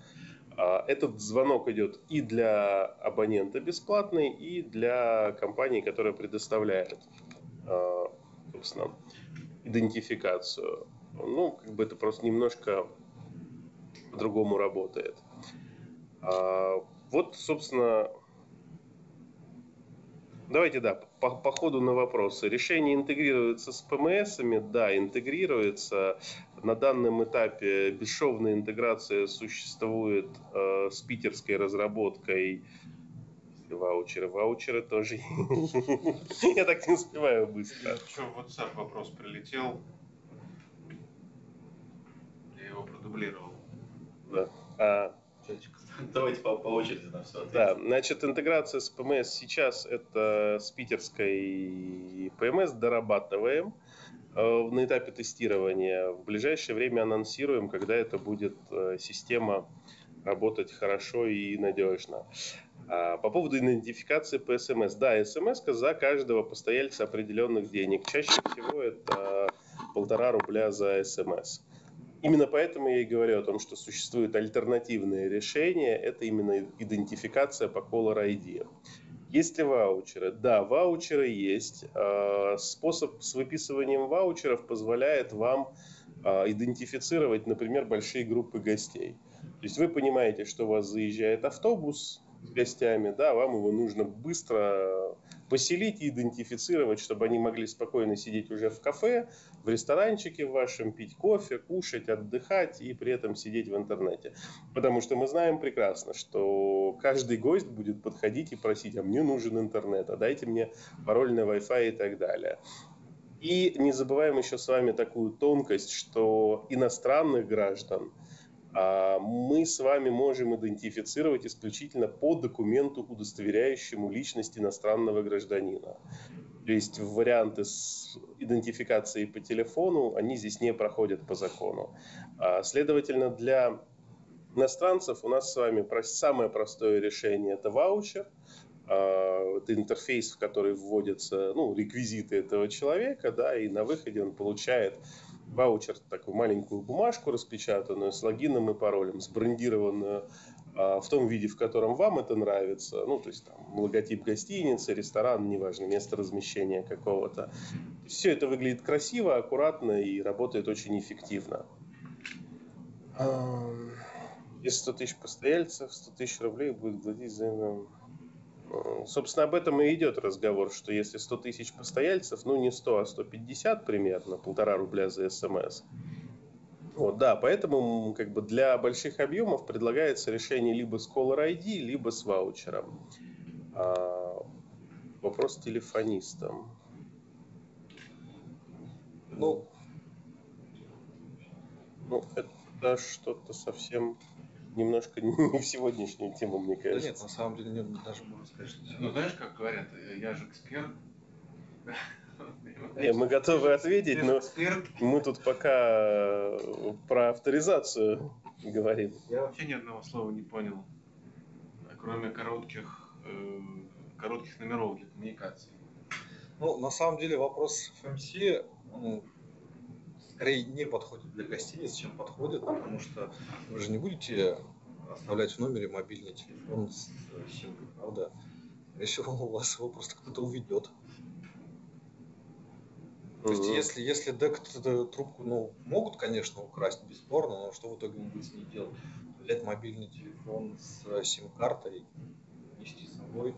этот звонок идет и для абонента бесплатный, и для компании, которая предоставляет, а, собственно, идентификацию. Ну, как бы это просто немножко по-другому работает. А, вот, собственно, давайте, да, по, по ходу на вопросы. Решение интегрируется с ПМСами? Да, интегрируется. На данном этапе бесшовная интеграция существует э, с питерской разработкой ваучеры. Ваучеры тоже. [LAUGHS] Я так не успеваю быстро. Что, в WhatsApp вопрос прилетел. Я его продублировал. Да. А, [LAUGHS] Давайте по, по очереди на все ответим. Да, значит, интеграция с ПМС сейчас это с питерской ПМС дорабатываем. Э, на этапе тестирования. В ближайшее время анонсируем, когда это будет э, система работать хорошо и надежно. А, по поводу идентификации по СМС. Да, СМС за каждого постояльца определенных денег. Чаще всего это полтора рубля за СМС. Именно поэтому я и говорю о том, что существует альтернативное решение. Это именно идентификация по Caller ID. Есть ли ваучеры? Да, ваучеры есть. А, способ с выписыванием ваучеров позволяет вам а, идентифицировать, например, большие группы гостей. То есть вы понимаете, что у вас заезжает автобус с гостями, да, вам его нужно быстро поселить и идентифицировать, чтобы они могли спокойно сидеть уже в кафе, в ресторанчике вашем, пить кофе, кушать, отдыхать и при этом сидеть в интернете. Потому что мы знаем прекрасно, что каждый гость будет подходить и просить, а мне нужен интернет, а дайте мне пароль на Wi-Fi и так далее. И не забываем еще с вами такую тонкость, что иностранных граждан – мы с вами можем идентифицировать исключительно по документу, удостоверяющему личность иностранного гражданина. То есть варианты с идентификацией по телефону, они здесь не проходят по закону. А, следовательно, для иностранцев у нас с вами самое простое решение – это ваучер. А, это интерфейс, в который вводятся ну, реквизиты этого человека, да, и на выходе он получает ваучер, такую маленькую бумажку распечатанную с логином и паролем, сбрендированную а, в том виде, в котором вам это нравится, ну, то есть там логотип гостиницы, ресторан, неважно, место размещения какого-то. Все это выглядит красиво, аккуратно и работает очень эффективно. Если 100 тысяч постояльцев, 100 тысяч рублей будет платить за Собственно, об этом и идет разговор, что если 100 тысяч постояльцев, ну не 100, а 150 примерно, полтора рубля за СМС. Вот, да, поэтому как бы для больших объемов предлагается решение либо с Caller ID, либо с ваучером. А, вопрос телефонистам. Ну, ну это что-то совсем немножко [LAUGHS] не в сегодняшнюю тему, мне кажется. Да нет, на самом деле нет, даже можно сказать, что... Ну, знаешь, как говорят, я же эксперт. Не, мы готовы ответить, но мы тут пока про авторизацию говорим. Я вообще ни одного слова не понял, кроме коротких, э, коротких номеров для коммуникации. Ну, на самом деле вопрос FMC ну, скорее не подходит для гостиниц, чем подходит, потому что вы же не будете оставлять в номере мобильный телефон с симкой, правда? Если у вас его просто кто-то уведет. То есть, если, если дек трубку, ну, могут, конечно, украсть, бесспорно, но что в итоге он будет с ней делать? Взять мобильный телефон с сим-картой, нести с собой,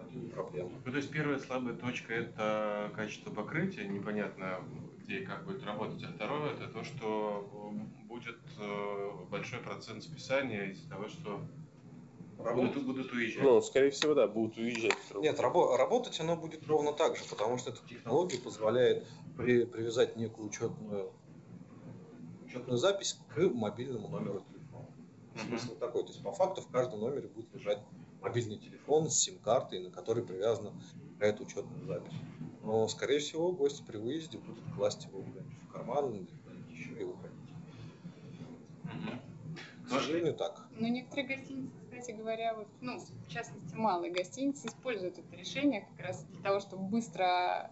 это не проблема. Ну, то есть, первая слабая точка – это качество покрытия, непонятно, и как будет работать. А второе это то, что будет э, большой процент списания из-за того, что будут, будут уезжать. Ну, скорее всего, да, будут уезжать. Нет, рабо- работать оно будет ровно так же, потому что эта технология позволяет при- привязать некую учетную, учетную запись к мобильному номеру телефона. Смысл такой. То есть, по факту в каждом номере будет лежать мобильный телефон с сим-картой, на который привязана какая-то учетная запись. Но, скорее всего, гости при выезде будут класть его в карман или еще и уходить. К сожалению, так. Но некоторые гостиницы, кстати говоря, вот, ну, в частности, малые гостиницы используют это решение как раз для того, чтобы быстро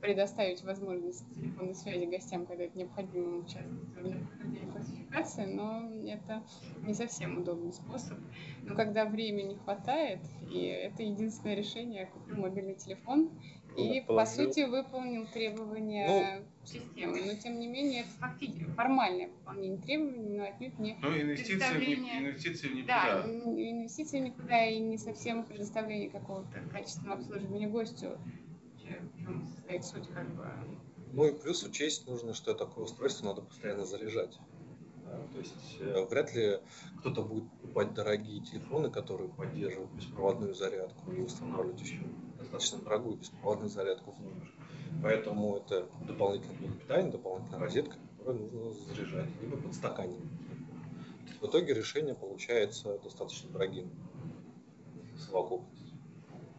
предоставить возможность телефонной связи гостям, когда это необходимо участвовать в классификации, но это не совсем удобный способ. Но когда времени не хватает, и это единственное решение, я куплю мобильный телефон и, по сути, выполнил требования ну, системы. Но, тем не менее, это фактически формальное выполнение требований, но отнюдь не ну, инвестиции, представление... инвестиции в никуда. Да, инвестиции в никуда и не совсем предоставление какого-то качественного обслуживания гостю. В чем состоит суть как бы... Ну и плюс учесть нужно, что такое устройство надо постоянно заряжать. То есть э, вряд ли кто-то будет покупать дорогие телефоны, которые поддерживают беспроводную зарядку и устанавливать еще достаточно дорогую беспроводную зарядку в номер. Поэтому это дополнительное блок питания, дополнительная розетка, которую нужно заряжать, либо подстаканивать. В итоге решение получается достаточно дорогим в совокупности.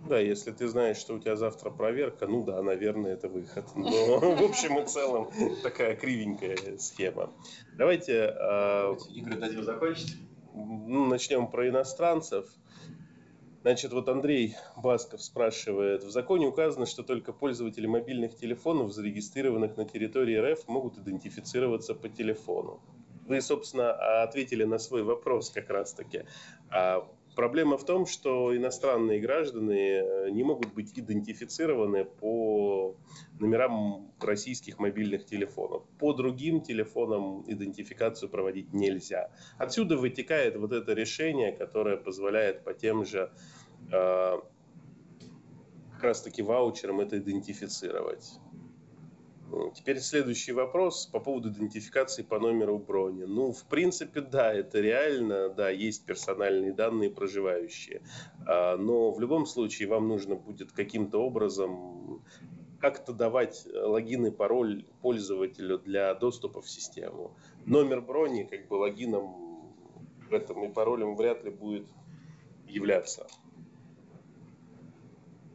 Да, если ты знаешь, что у тебя завтра проверка, ну да, наверное, это выход. Но [LAUGHS] в общем и целом такая кривенькая схема. Давайте... А, игры дадим закончить. Ну, начнем про иностранцев. Значит, вот Андрей Басков спрашивает. В законе указано, что только пользователи мобильных телефонов, зарегистрированных на территории РФ, могут идентифицироваться по телефону. Вы, собственно, ответили на свой вопрос как раз-таки. Проблема в том, что иностранные граждане не могут быть идентифицированы по номерам российских мобильных телефонов. По другим телефонам идентификацию проводить нельзя. Отсюда вытекает вот это решение, которое позволяет по тем же э, как раз таки ваучерам это идентифицировать. Теперь следующий вопрос по поводу идентификации по номеру брони. Ну, в принципе, да, это реально, да, есть персональные данные проживающие. А, но в любом случае вам нужно будет каким-то образом как-то давать логин и пароль пользователю для доступа в систему. Номер брони как бы логином в этом и паролем вряд ли будет являться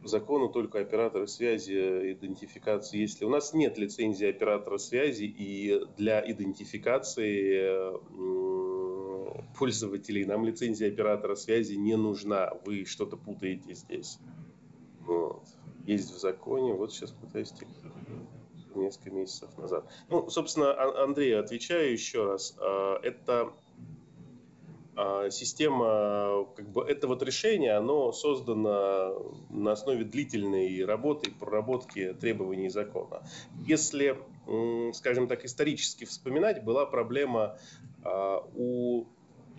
закону только операторы связи идентификации. Если у нас нет лицензии оператора связи и для идентификации пользователей нам лицензия оператора связи не нужна. Вы что-то путаете здесь. Вот. Есть в законе. Вот сейчас пытаюсь несколько месяцев назад. Ну, собственно, Андрей, отвечаю еще раз. А, это система, как бы это вот решение, оно создано на основе длительной работы и проработки требований закона. Если, скажем так, исторически вспоминать, была проблема а, у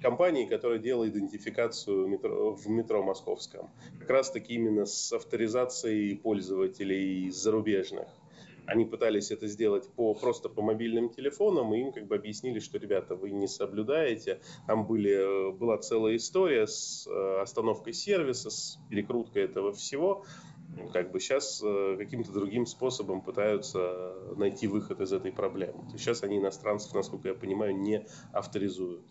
компании, которая делала идентификацию метро, в метро московском. Как раз таки именно с авторизацией пользователей зарубежных они пытались это сделать по, просто по мобильным телефонам, и им как бы объяснили, что, ребята, вы не соблюдаете. Там были, э, была целая история с э, остановкой сервиса, с перекруткой этого всего. Как бы сейчас э, каким-то другим способом пытаются найти выход из этой проблемы. Сейчас они иностранцев, насколько я понимаю, не авторизуют.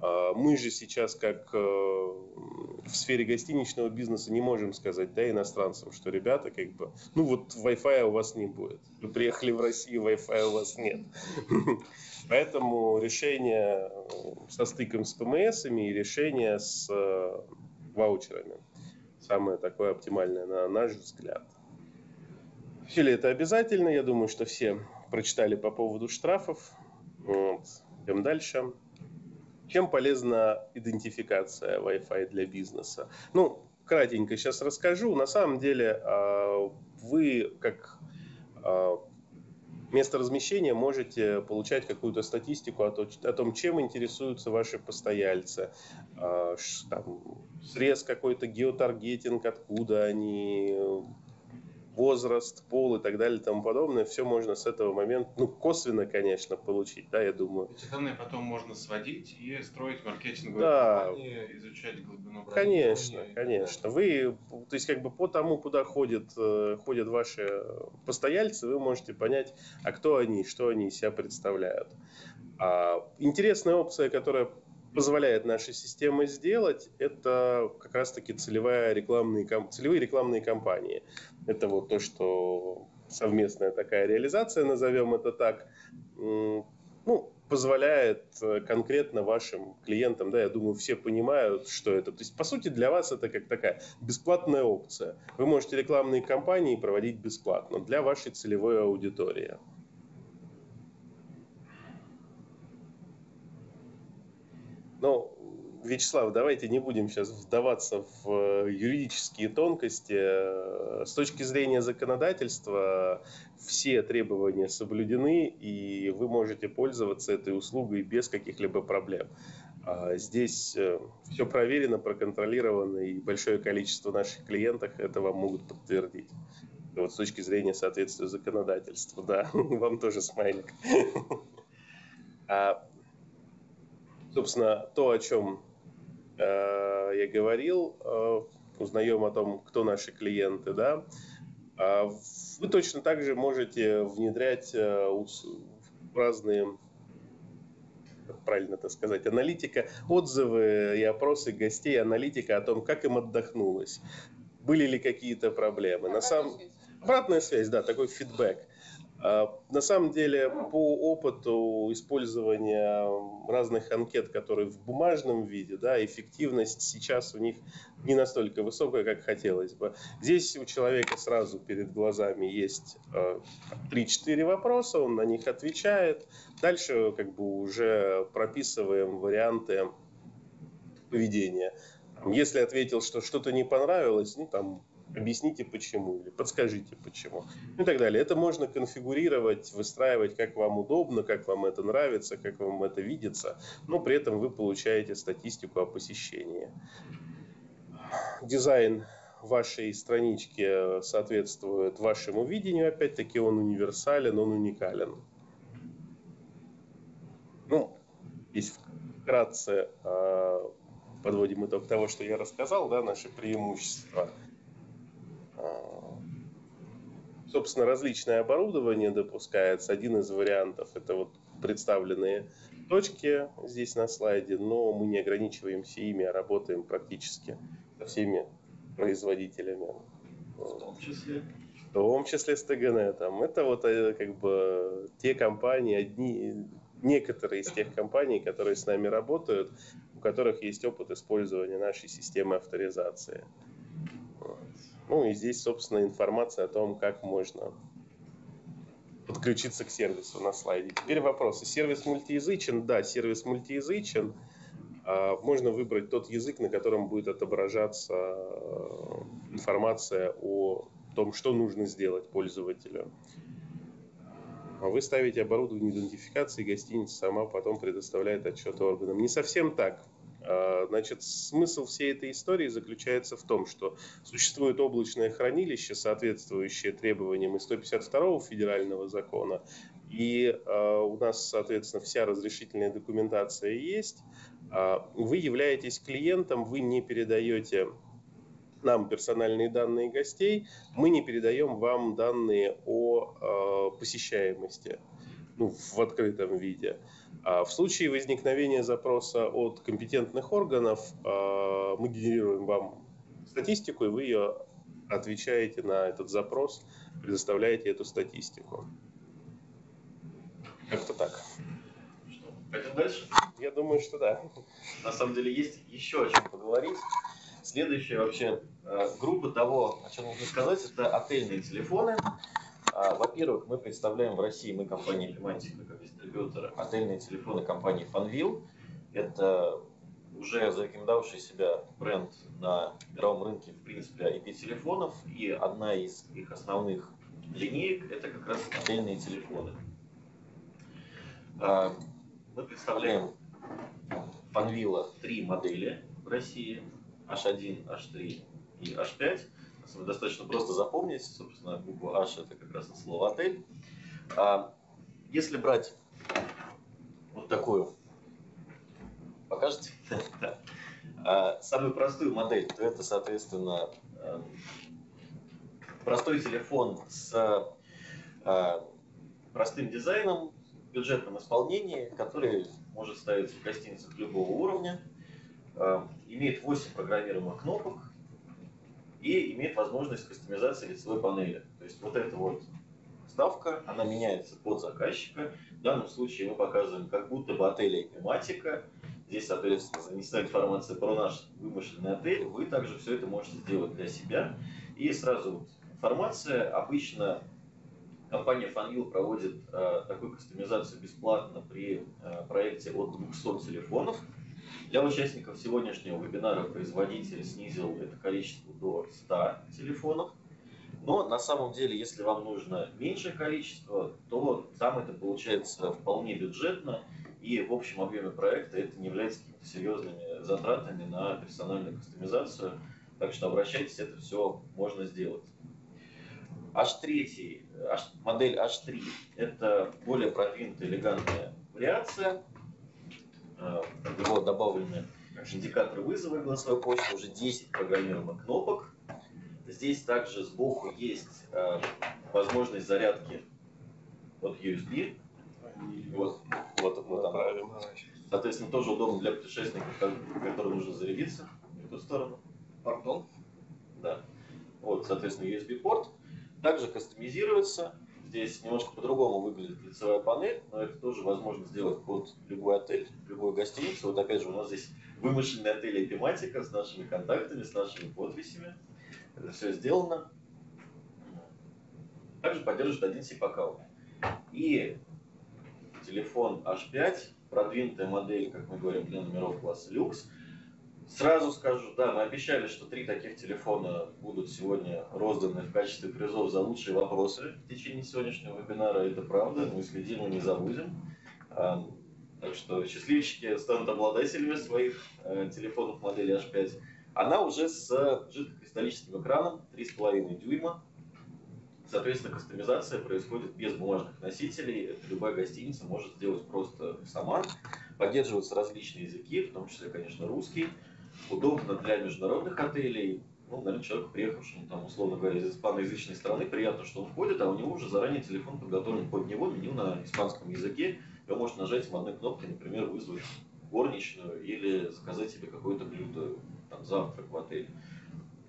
А, мы же сейчас, как э, в сфере гостиничного бизнеса, не можем сказать да, иностранцам, что ребята, как бы, ну вот Wi-Fi у вас не будет. Вы приехали в Россию, Wi-Fi у вас нет. [LAUGHS] Поэтому решение со стыком с ПМСами и решение с э, ваучерами самое такое оптимальное, на наш взгляд. Все ли это обязательно? Я думаю, что все прочитали по поводу штрафов. Вот. Идем дальше. Чем полезна идентификация Wi-Fi для бизнеса? Ну, кратенько сейчас расскажу. На самом деле а, вы как а, место размещения можете получать какую-то статистику о том, чем интересуются ваши постояльцы. А, там, срез какой-то, геотаргетинг, откуда они, возраст, пол и так далее и тому подобное, все можно с этого момента, ну, косвенно, конечно, получить, да, я думаю. Эти данные потом можно сводить и строить маркетинговые да. кампании, изучать глубину Конечно, конечно. Вы, то есть, как бы по тому, куда ходят, э, ходят ваши постояльцы, вы можете понять, а кто они, что они из себя представляют. А, интересная опция, которая позволяет нашей системе сделать, это как раз-таки целевая рекламные, целевые рекламные кампании. Это вот то, что совместная такая реализация, назовем это так, ну, позволяет э, конкретно вашим клиентам, да, я думаю, все понимают, что это. То есть, по сути, для вас это как такая бесплатная опция. Вы можете рекламные кампании проводить бесплатно для вашей целевой аудитории. Ну, Вячеслав, давайте не будем сейчас вдаваться в э, юридические тонкости. Э, с точки зрения законодательства все требования соблюдены, и вы можете пользоваться этой услугой без каких-либо проблем. А здесь э, все проверено, проконтролировано, и большое количество наших клиентов это вам могут подтвердить. Вот с точки зрения соответствия законодательства, да, [LAUGHS] вам тоже смайлик. [LAUGHS] А собственно, то, о чем я говорил, э, узнаем о том, кто наши клиенты, да, э, вы точно так же можете внедрять э, разные правильно это сказать, аналитика, отзывы и опросы гостей, аналитика о том, как им отдохнулось, были ли какие-то проблемы. На самом... Обратная связь, да, такой фидбэк. А, на самом деле, по опыту использования разных анкет, которые в бумажном виде, да, эффективность сейчас у них не настолько высокая, как хотелось бы. Здесь у человека сразу перед глазами есть 3-4 а, вопроса, он на них отвечает. Дальше как бы уже прописываем варианты поведения. Если ответил, что что-то не понравилось, ну там объясните почему или подскажите почему и так далее. Это можно конфигурировать, выстраивать как вам удобно, как вам это нравится, как вам это видится, но при этом вы получаете статистику о посещении. Дизайн вашей странички соответствует вашему видению, опять-таки он универсален, он уникален. Ну, здесь вкратце а, подводим итог того, что я рассказал, да, наши преимущества – собственно, различное оборудование допускается. Один из вариантов – это вот представленные точки здесь на слайде, но мы не ограничиваемся ими, а работаем практически со всеми производителями. В том числе? В том числе с ТГНетом. Это вот э, как бы те компании, одни, некоторые из тех компаний, которые с нами работают, у которых есть опыт использования нашей системы авторизации. Ну и здесь, собственно, информация о том, как можно подключиться к сервису на слайде. Теперь вопросы. Сервис мультиязычен? Да, сервис мультиязычен. А, можно выбрать тот язык, на котором будет отображаться э, информация о том, что нужно сделать пользователю. А вы ставите оборудование идентификации, гостиница сама потом предоставляет отчет органам. Не совсем так. А, значит, смысл всей этой истории заключается в том, что существует облачное хранилище, соответствующее требованиям и 152 федерального закона, и э, у нас, соответственно, вся разрешительная документация есть. Э, вы являетесь клиентом, вы не передаете нам персональные данные гостей, мы не передаем вам данные о посещаемости ну, в открытом виде. А в случае возникновения запроса от компетентных органов а, мы генерируем вам статистику, и вы ее отвечаете на этот запрос, предоставляете эту статистику. Как-то так. Что, пойдем дальше? Я думаю, что да. На самом деле есть еще о чем поговорить. Следующая вообще э, группа того, о чем нужно сказать, это отельные телефоны. А, во-первых, мы представляем в России, мы компания Epimantic как дистрибьютор, отельные телефоны компании Fanvil. Это уже зарекомендовавший себя бренд на мировом рынке, в принципе, IP-телефонов. И одна из их основных линеек – это как раз отельные телефоны. А, мы представляем Fanvil три модели в России – H1, H3 и H5 достаточно просто запомнить. Собственно, буква H это как раз слово отель. А если брать вот такую, покажете? [LAUGHS] а, самую простую модель, то это, соответственно, эм, простой телефон с а, простым дизайном, бюджетном исполнении, который может ставиться в гостиницах любого уровня, а, имеет 8 программируемых кнопок, и имеет возможность кастомизации лицевой панели. То есть вот эта вот ставка, она меняется под заказчика. В данном случае мы показываем как будто бы отель тематика. Здесь, соответственно, занесена информация про наш вымышленный отель. Вы также все это можете сделать для себя. И сразу вот информация. Обычно компания Funwheel проводит э, такую кастомизацию бесплатно при э, проекте от 200 телефонов. Для участников сегодняшнего вебинара производитель снизил это количество до 100 телефонов. Но на самом деле, если вам нужно меньшее количество, то там это получается вполне бюджетно. И в общем объеме проекта это не является какими-то серьезными затратами на персональную кастомизацию. Так что обращайтесь, это все можно сделать. H3, модель H3 это более продвинутая элегантная вариация э, добавлены индикаторы вызова и голосовой почты, уже 10 программируемых кнопок. Здесь также сбоку есть э, возможность зарядки от USB. Вот, вот мы там. Соответственно, тоже удобно для путешественников, которым нужно зарядиться в эту сторону. Пардон? Да. Вот, соответственно, USB-порт. Также кастомизируется. Здесь немножко по-другому выглядит лицевая панель, но это тоже возможно сделать под любой отель, любую гостиницу. Вот опять же у нас здесь вымышленный отель и тематика с нашими контактами, с нашими подписями. Это все сделано. Также поддерживает один SIP аккаунт. И телефон H5, продвинутая модель, как мы говорим, для номеров класса люкс, Сразу скажу, да, мы обещали, что три таких телефона будут сегодня розданы в качестве призов за лучшие вопросы в течение сегодняшнего вебинара. Это правда, мы следим и не забудем. Так что счастливчики станут обладателями своих э, телефонов модели H5. Она уже с жидкокристаллическим экраном 3,5 дюйма. Соответственно, кастомизация происходит без бумажных носителей. Это любая гостиница может сделать просто сама. Поддерживаются различные языки, в том числе, конечно, русский удобно для международных отелей. Ну, наверное, человек, приехавшему, там, условно говоря, из испаноязычной страны, приятно, что он входит, а у него уже заранее телефон подготовлен под него, меню на испанском языке. И он может нажать одной кнопкой, например, вызвать горничную или заказать себе какое-то блюдо, там, завтрак в отеле.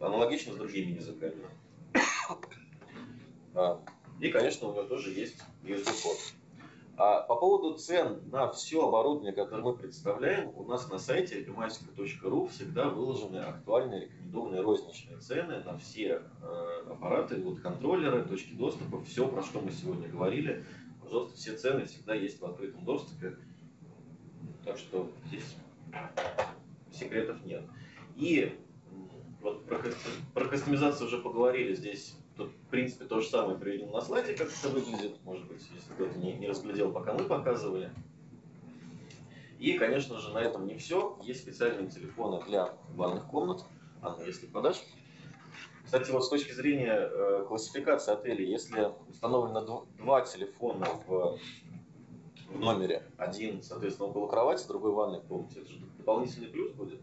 Аналогично с другими языками. [COUGHS] И, конечно, у него тоже есть USB-код. А по поводу цен на все оборудование, которое мы представляем, у нас на сайте epimatica.ru всегда выложены актуальные рекомендованные розничные цены на все э, аппараты, вот контроллеры, точки доступа, все, про что мы сегодня говорили. Пожалуйста, все цены всегда есть в открытом доступе. Так что здесь секретов нет. И вот про, про кастомизацию уже поговорили. Здесь Тут, в принципе, то же самое приведено на слайде, как это выглядит, может быть, если кто-то не, не разглядел, пока мы показывали. И, конечно же, на этом не все. Есть специальные телефоны для ванных комнат. Анна, если подашь. Кстати, вот с точки зрения э, классификации отелей, если установлено два телефона в, в номере, один, соответственно, около кровати, другой в ванной комнате, это же дополнительный плюс будет?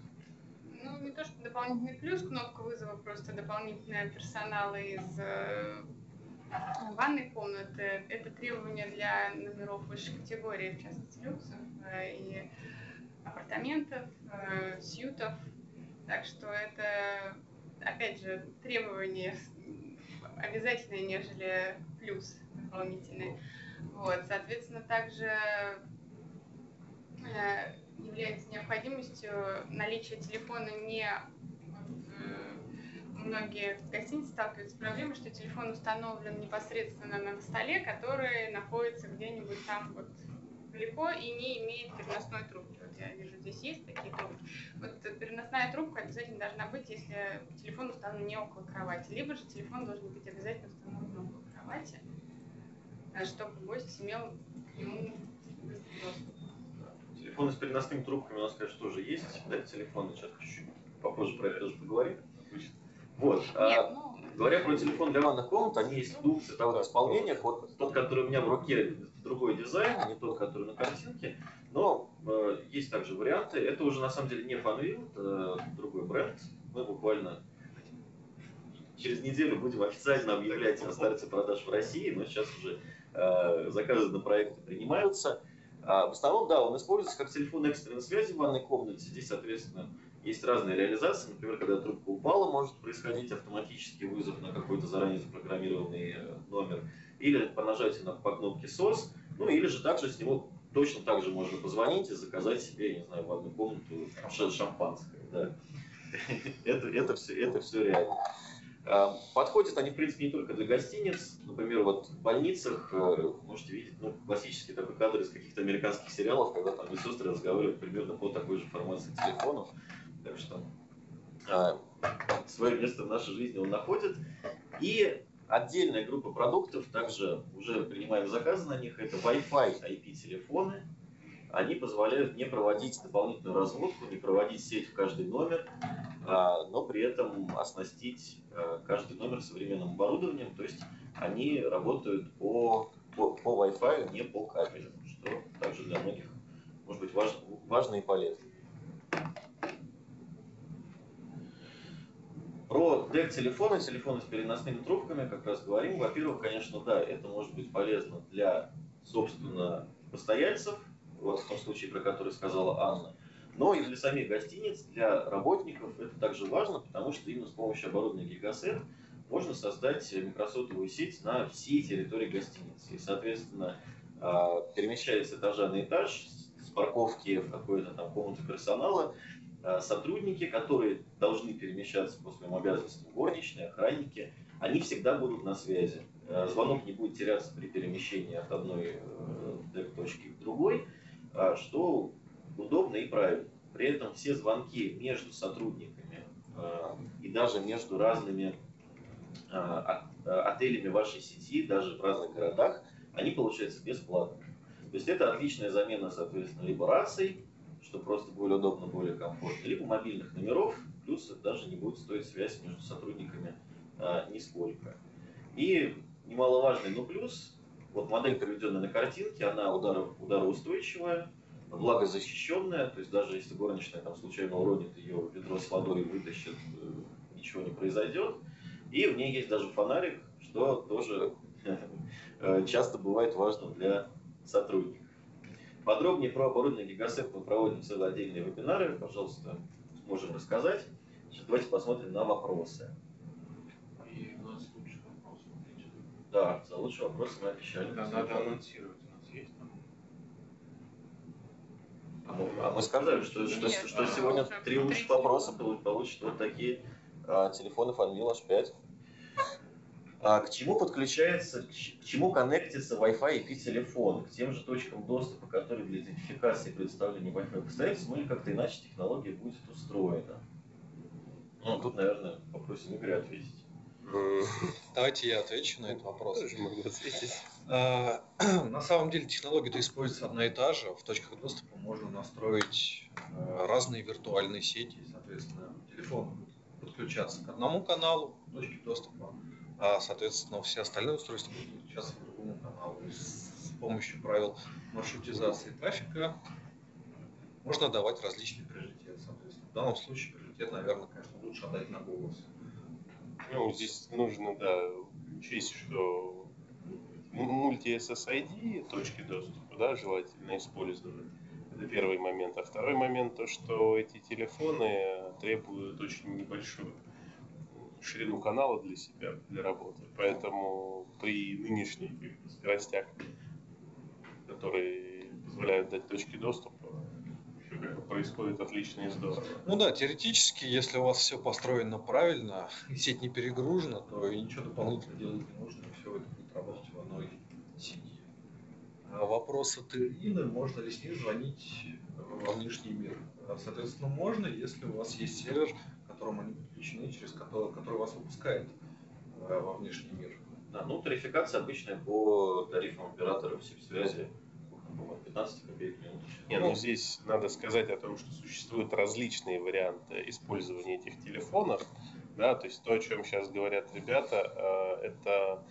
Ну, не то, что дополнительный плюс, кнопка вызова, просто дополнительная персонала из э, ванной комнаты. Это требование для номеров высшей категории, в частности, люксов э, и апартаментов, э, сьютов. Так что это, опять же, требование обязательное, нежели плюс дополнительный. Вот, соответственно, также является необходимостью наличия телефона не многие гостиницы сталкиваются с проблемой, что телефон установлен непосредственно на столе, который находится где-нибудь там вот далеко и не имеет переносной трубки. Вот я вижу, здесь есть такие трубки. Вот переносная трубка обязательно должна быть, если телефон установлен не около кровати. Либо же телефон должен быть обязательно установлен около кровати, э, чтобы гость имел к нему доступ телефоны с переносными трубками у нас, конечно, тоже есть. Да, телефоны, сейчас чуть-чуть попозже про это тоже поговорим. Вот. А, ну, говоря про телефон для ванных комнат, они есть в двух цветовых исполнениях. Вот тот, который у меня в руке, другой дизайн, не тот, который на картинке. Но э, есть также варианты. Это уже на самом деле не Fanville, это другой бренд. Мы буквально через неделю будем официально объявлять о старте продаж в России, но сейчас уже э, заказы на проекты принимаются. А в основном, да, он используется как телефон экстренной связи в ванной комнате. Здесь, соответственно, есть разные реализации. Например, когда трубка упала, может происходить автоматический вызов на какой-то заранее запрограммированный э, номер. Или по нажатию на, по кнопке SOS. Ну, или же также с него точно так же можно позвонить и заказать себе, я не знаю, в одну комнату шампанское. Да. [LAUGHS] это, это, все, это все реально. А, подходят они, в принципе, не только для гостиниц. Например, вот в больницах э, можете видеть ну, классический такой кадр из каких-то американских сериалов, когда там медсестры разговаривают примерно по такой же формации телефонов. Так что а, свое место в нашей жизни он находит. И отдельная группа продуктов, также уже принимаем заказы на них, это Wi-Fi IP-телефоны, они позволяют не проводить дополнительную разводку, не проводить сеть в каждый номер, а, но при этом оснастить а, каждый номер современным оборудованием, то есть они работают по, по, по Wi-Fi, не по кабелю, что также для многих может быть важно, важно и полезно. Про DEC-телефоны, телефоны с переносными трубками как раз говорим. Во-первых, конечно, да, это может быть полезно для, собственно, постояльцев, вот в том случае, про который сказала Анна. Но и для самих гостиниц, для работников это также важно, потому что именно с помощью оборудования Гигасет можно создать микросотовую сеть на всей территории гостиницы. И, соответственно, а, перемещаясь с этажа на этаж, с парковки в какую-то там комнату персонала, а, сотрудники, которые должны перемещаться по своим обязанностям, горничные, охранники, они всегда будут на связи. А, звонок не будет теряться при перемещении от одной э, точки к другой. А, что удобно и правильно. При этом все звонки между сотрудниками э, и даже между разными э, отелями вашей сети, даже в разных городах, они получаются бесплатно. То есть это отличная замена, соответственно, либо раций, что просто более удобно, более комфортно, либо мобильных номеров, плюс даже не будет стоить связь между сотрудниками нисколько. И немаловажный, но плюс, вот модель, приведенная на картинке, она ударов, удароустойчивая, влагозащищенная, то есть даже если горничная там случайно уронит ее ведро с водой и вытащит, э, ничего не произойдет. И в ней есть даже фонарик, что тоже [LAUGHS] э, часто бывает важно для сотрудников. Подробнее про оборудование Гигасек мы проводим целые отдельные вебинары, пожалуйста, можем рассказать. Сейчас давайте посмотрим на вопросы. И у нас лучший вопрос. смотрите. Да, за лучшие вопросы мы отвечали. Да, надо анонсировать. У нас есть там. А мы, а мы сказали, что, что, Нет, что а, сегодня три лучших вопроса полу- получат вот такие а, телефоны Fanvil H5. А, к чему подключается, к чему коннектится Wi-Fi IP телефон? К тем же точкам доступа, которые для идентификации и предоставления Wi-Fi поставляются, ну или как-то иначе технология будет устроена? Ну, тут, наверное, попросим Игоря ответить. Давайте я отвечу на этот вопрос. А, [CLEARS THROAT] На самом деле технология-то используется одна и та же. В точках доступа можно настроить э, разные виртуальные сети. Соответственно, телефон будет подключаться к одному каналу точки доступа, а, соответственно, все остальные устройства будут подключаться к другому каналу. И С помощью правил маршрутизации трафика можно давать различные приоритеты. Соответственно, в данном случае приоритет, наверное, конечно, лучше отдать на голос. Ну, здесь нужно, да, учесть, что мульти-SSID точки доступа, да, желательно использовать. Это первый момент. А второй момент, то, что эти телефоны требуют очень небольшую ширину канала для себя, для работы. Поэтому при нынешних скоростях, которые позволяют дать точки доступа, происходит отлично и здорово. Ну да, теоретически, если у вас все построено правильно, и сеть не перегружена, то и ничего дополнительно делать не нужно, и все это будет работать в одной сети. А вопрос от Ирины, можно ли с ней звонить во внешний мир? А, Соответственно, можно, если у вас есть сервер, к которому они подключены, через который, который вас выпускает э, во внешний мир. Да, ну, тарификация обычная по тарифам операторов связи, 15 копеек в минуту. Не, ну здесь надо сказать о том, что существуют различные варианты использования этих телефонов. Да, то есть то, о чем сейчас говорят ребята, э, это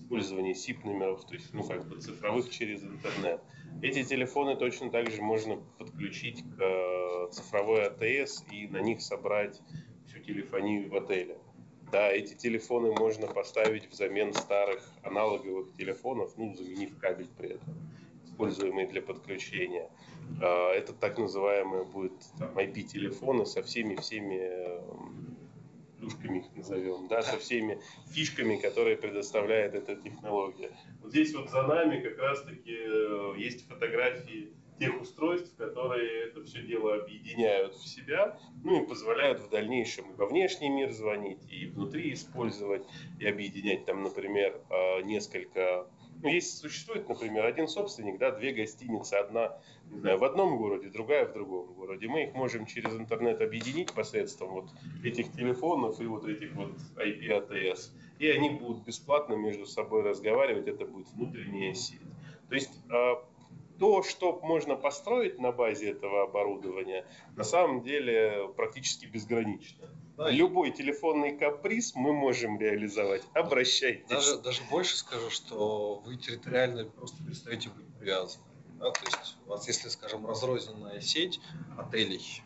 использование SIP номеров, то есть ну как бы цифровых через интернет. Эти телефоны точно так же можно подключить к э, цифровой АТС и на них собрать всю телефонию в отеле. Да, эти телефоны можно поставить взамен старых аналоговых телефонов, ну, заменив кабель при этом, используемый для подключения. А, Это так называемые будут IP-телефоны со всеми-всеми плюшками их назовем, да, со всеми фишками, которые предоставляет эта технология. Вот здесь вот за нами как раз-таки э, есть фотографии тех устройств, которые это все дело объединяют в себя, ну и позволяют в дальнейшем и во внешний мир звонить, и внутри использовать, и объединять там, например, э, несколько... Ну, есть, существует, например, один собственник, да, две гостиницы, одна не в одном городе, другая в другом городе. Мы их можем через интернет объединить посредством вот этих телефонов и вот этих вот IP-ATS. И они будут бесплатно между собой разговаривать, это будет внутренняя сеть. То есть а, то, что можно построить на базе этого оборудования, на самом деле практически безгранично. Да, Любой телефонный каприз мы можем реализовать. Обращайтесь. Даже, даже больше скажу, что вы территориально просто перестаете быть привязаны. Да, то есть у вас, если, скажем, разрозненная сеть отелей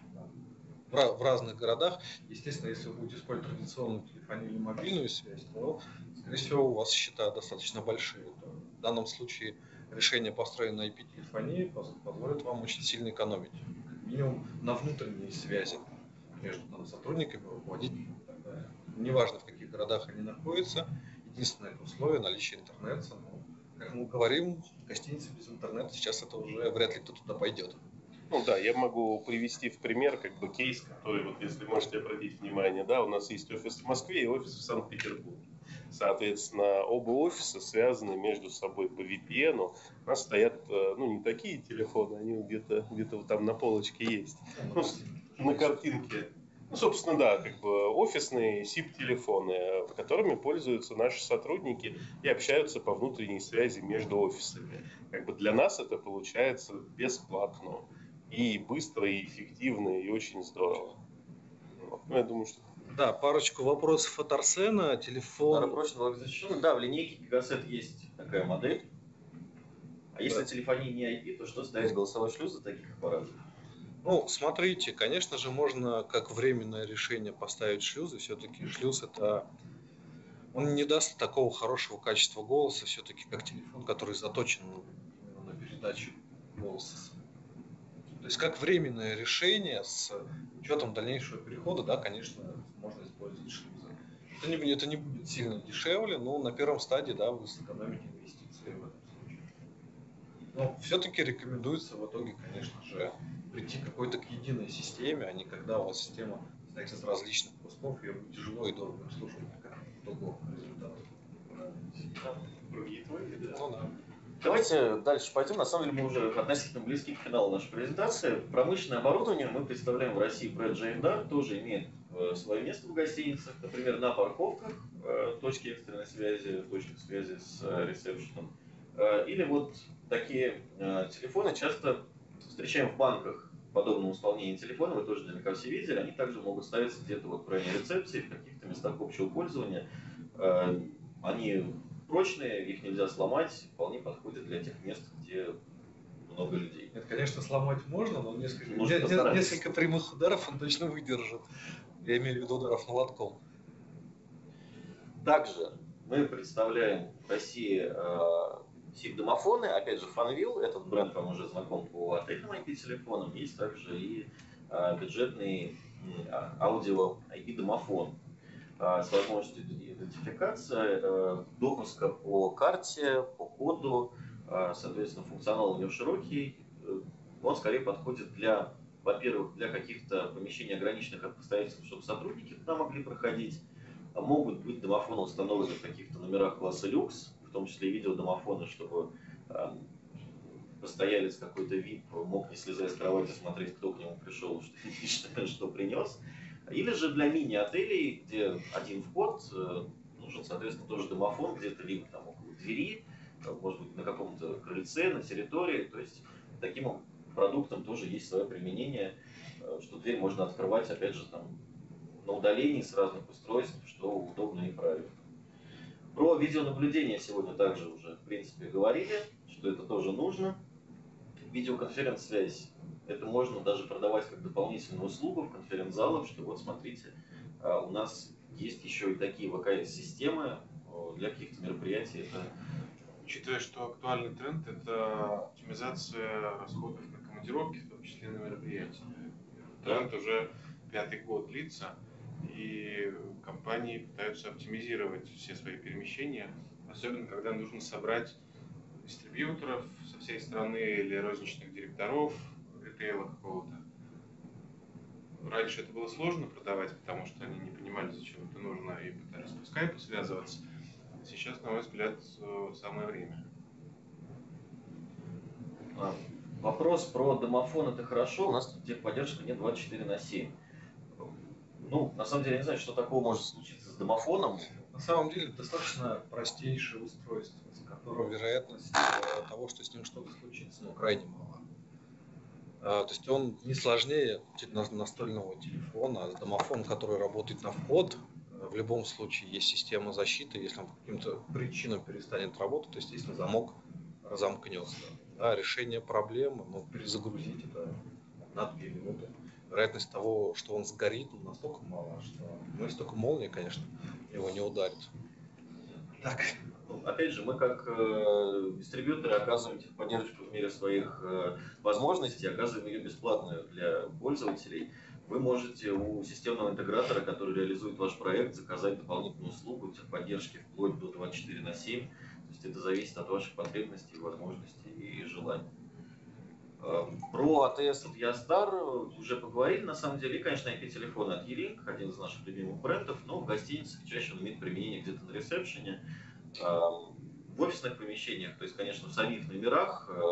в, ра- в разных городах, естественно, если вы будете использовать традиционную телефонию или мобильную связь, то, скорее всего, у вас счета достаточно большие. В данном случае решение, построенное на IP-телефонии, поз- позволит вам очень сильно экономить. Минимум на внутренней связи между там, сотрудниками, руководителями и так далее. Неважно, в каких городах они находятся, единственное условие наличие интернета. Но, как мы говорим, гостиница без интернета сейчас это уже вряд ли кто туда пойдет. Ну да, я могу привести в пример как бы кейс, который, вот если можете обратить внимание, да, у нас есть офис в Москве и офис в Санкт-Петербурге. Соответственно, оба офиса связаны между собой по VPN. У нас стоят, э, ну, не такие телефоны, они где-то где вот там на полочке есть. Ну, на картинке. Ну, собственно, да, как бы офисные SIP-телефоны, которыми пользуются наши сотрудники и общаются по внутренней связи между офисами. Как бы для нас это получается бесплатно и быстро, и эффективно, и очень здорово. Ну, я думаю, что да, парочку вопросов от Арсена. Телефон. Напрочно защищен. Да, в линейке Гигасет есть такая модель. А если да. телефония не IP, то что ставить голосовой шлюз за таких аппаратов? Ну, смотрите, конечно же, можно как временное решение поставить шлюзы. Все-таки шлюз это он не даст такого хорошего качества голоса, все-таки как телефон, который заточен на передачу голоса. То есть как временное решение с учетом дальнейшего перехода, да, конечно, шлюзы. Это не, это не будет сильно дешевле, но на первом стадии, да, вы сэкономите инвестиции в этом случае. Но все-таки рекомендуется в итоге, конечно же, прийти к какой-то к единой системе, а не когда у вас система состоит из различных кусков, ее тяжело и дорого обслуживать, как итогового результата. Ну да. Давайте дальше пойдем. На самом деле мы уже относительно близки к финалу нашей презентации. Промышленное оборудование мы представляем в России бренд JMDAR, тоже имеет свое место в гостиницах, например, на парковках, э, точки экстренной связи, точки связи с э, ресепшеном. Или вот такие телефоны часто встречаем в банках подобного исполнения телефона, вы тоже наверняка все видели, они также могут ставиться где-то вот в районе рецепции, в каких-то местах общего пользования. Они прочные, их нельзя сломать, вполне подходят для тех мест, где много людей. Это, конечно, сломать можно, но несколько, не, несколько прямых ударов он точно выдержит. Я имею в виду ударов молотком. Также мы представляем в России э, SIP-домофоны. Опять же, Fanvil, этот бренд вам уже знаком по отельным IP-телефонам. Есть также и э, бюджетный э, аудио IP-домофон э, с возможностью идентификация, э, допуска по карте, по коду, соответственно, функционал у него широкий, он скорее подходит для, во-первых, для каких-то помещений ограниченных обстоятельств, чтобы сотрудники туда могли проходить, а могут быть домофоны установлены в каких-то номерах класса люкс, в том числе видеодомофоны, чтобы постоялец какой-то VIP мог, не слезая с кровати, смотреть, кто к нему пришел, [LAUGHS] что, что принес. Или же для мини-отелей, где один вход, э, нужен, соответственно, тоже домофон где-то, либо там около двери, может быть, на каком-то крыльце, на территории. То есть таким продуктам тоже есть свое применение, э, что дверь можно открывать, опять же, там, на удалении с разных устройств, что удобно и правильно. Про видеонаблюдение сегодня также уже, в принципе, говорили, что это тоже нужно. Видеоконференц-связь это можно даже продавать как дополнительную услугу в конференц-залах, что вот смотрите, а, у нас есть еще и такие ВКС-системы для каких-то мероприятий. Это... Учитывая, что актуальный тренд – это оптимизация расходов командировки, в том числе на мероприятия. Тренд уже пятый год длится, и компании пытаются оптимизировать все свои перемещения, особенно когда нужно собрать дистрибьюторов со всей страны или розничных директоров, ритейла какого-то. Раньше это было сложно продавать, потому что они не понимали, зачем это нужно, и пытались по скайпу связываться. Сейчас, на мой взгляд, э, самое время. А, вопрос про домофон это хорошо. У нас тут техподдержка не 24 на 7. Ну, на самом деле, я не знаю, что такого может случиться с домофоном. На самом деле, достаточно простейшее устройство, с которым вероятность э, того, что с ним что-то случится, ну, крайне мало. А, то есть он не сложнее настольного телефона. Домофон, который работает на вход, в любом случае есть система защиты. Если он по каким-то причинам перестанет работать, то, естественно, замок разомкнется. Да, решение проблемы, ну, перезагрузить это на 2 минуты. Вероятность того, что он сгорит, ну, настолько мала, что, ну, если только молния, конечно, его не ударит. Так, опять же, мы как э, дистрибьюторы оказываем поддержку в мере своих э, возможностей, оказываем ее бесплатную для пользователей. Вы можете у системного интегратора, который реализует ваш проект, заказать дополнительную услугу техподдержки вплоть до 24 на 7. То есть это зависит от ваших потребностей, возможностей и желаний. Э, Про АТС от Ястар уже поговорили, на самом деле, и, конечно, IP-телефоны от E-Link, один из наших любимых брендов, но в гостиницах чаще он имеет применение где-то на ресепшене. Э, В офисных помещениях, то есть, конечно, в самих номерах э,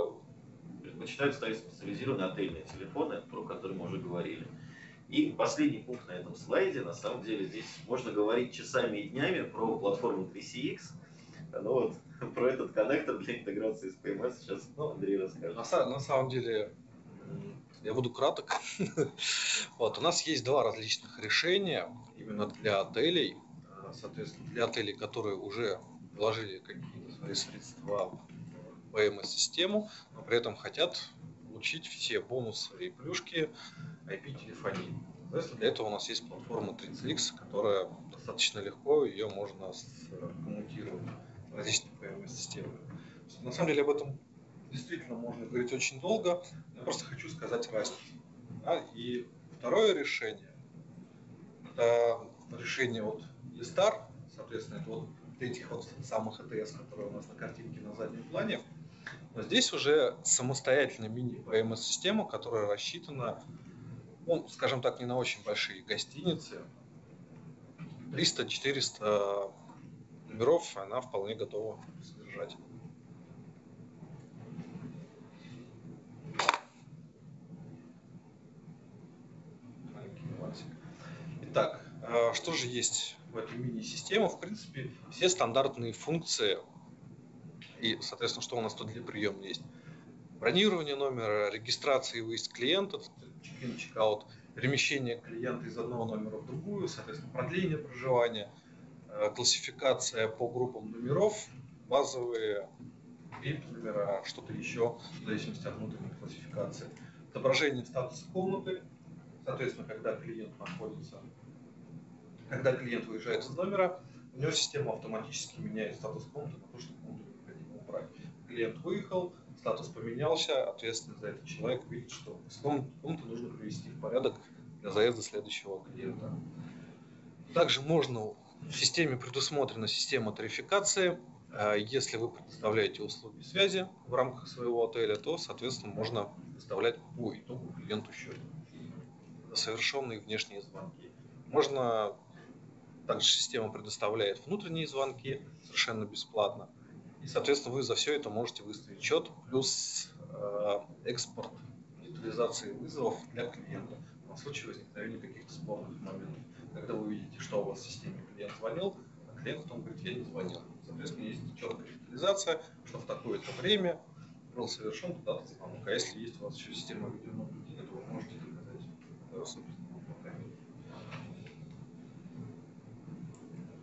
предпочитают ставить специализированные отельные телефоны, про которые мы уже говорили. И последний пункт на этом слайде, на самом деле, здесь можно говорить часами и днями про платформу 3CX. Ну вот, [LAUGHS] про этот коннектор для интеграции с PMS сейчас Ну, Андрей расскажет. На, на самом деле, я буду краток. [LAUGHS] Вот, у нас есть два различных решения именно для отелей. Э, Соответственно, для отелей, которые уже вложили какие-то свои средства в PMS-систему, но при этом хотят получить все бонусы и плюшки IP-телефонии. Соответственно, для этого у нас есть платформа 30X, которая достаточно легко, ее можно коммутировать различные PMS-системы. На самом деле об этом действительно можно говорить очень долго. Я просто хочу сказать разницу. Да? И второе решение, это решение от eStar, соответственно, это вот этих вот самых АТС, которые у нас на картинке на заднем плане. Но здесь уже самостоятельная мини-ПМС-система, которая рассчитана, ну, скажем так, не на очень большие гостиницы. 300-400 номеров она вполне готова содержать. Итак, э, что же есть в этой мини-системе? В принципе, все стандартные функции и, соответственно, что у нас тут для приема есть? Бронирование номера, регистрация и выезд клиента, чек-ин, чек-аут, перемещение клиента из одного номера в другую, соответственно, продление проживания, классификация по группам номеров, базовые номера, что-то еще, в зависимости от внутренней классификации. Отображение статуса комнаты, соответственно, когда клиент находится, когда клиент выезжает из номера, у него система автоматически меняет статус комнаты на то, что комнату необходимо убрать. Клиент выехал, статус поменялся, ответственный за этот человек видит, что комнату нужно привести в порядок для заезда следующего клиента. Также можно в системе предусмотрена система тарификации. Э, Если вы предоставляете услуги связи в рамках своего отеля, то, соответственно, можно выставлять по итогу клиенту счет совершенные внешние звонки. Можно также система предоставляет внутренние звонки совершенно бесплатно. И, соответственно, вы за все это можете выставить счет, плюс э, экспорт детализации вызовов для клиента на случай возникновения каких-то спорных моментов. Когда вы видите, что у вас в системе клиент звонил, а клиент потом говорит, я не звонил. Соответственно, есть четкая детализация, что в такое-то время был совершен туда-то звонок. А если есть у вас еще система видеонаблюдения, то вы можете доказать.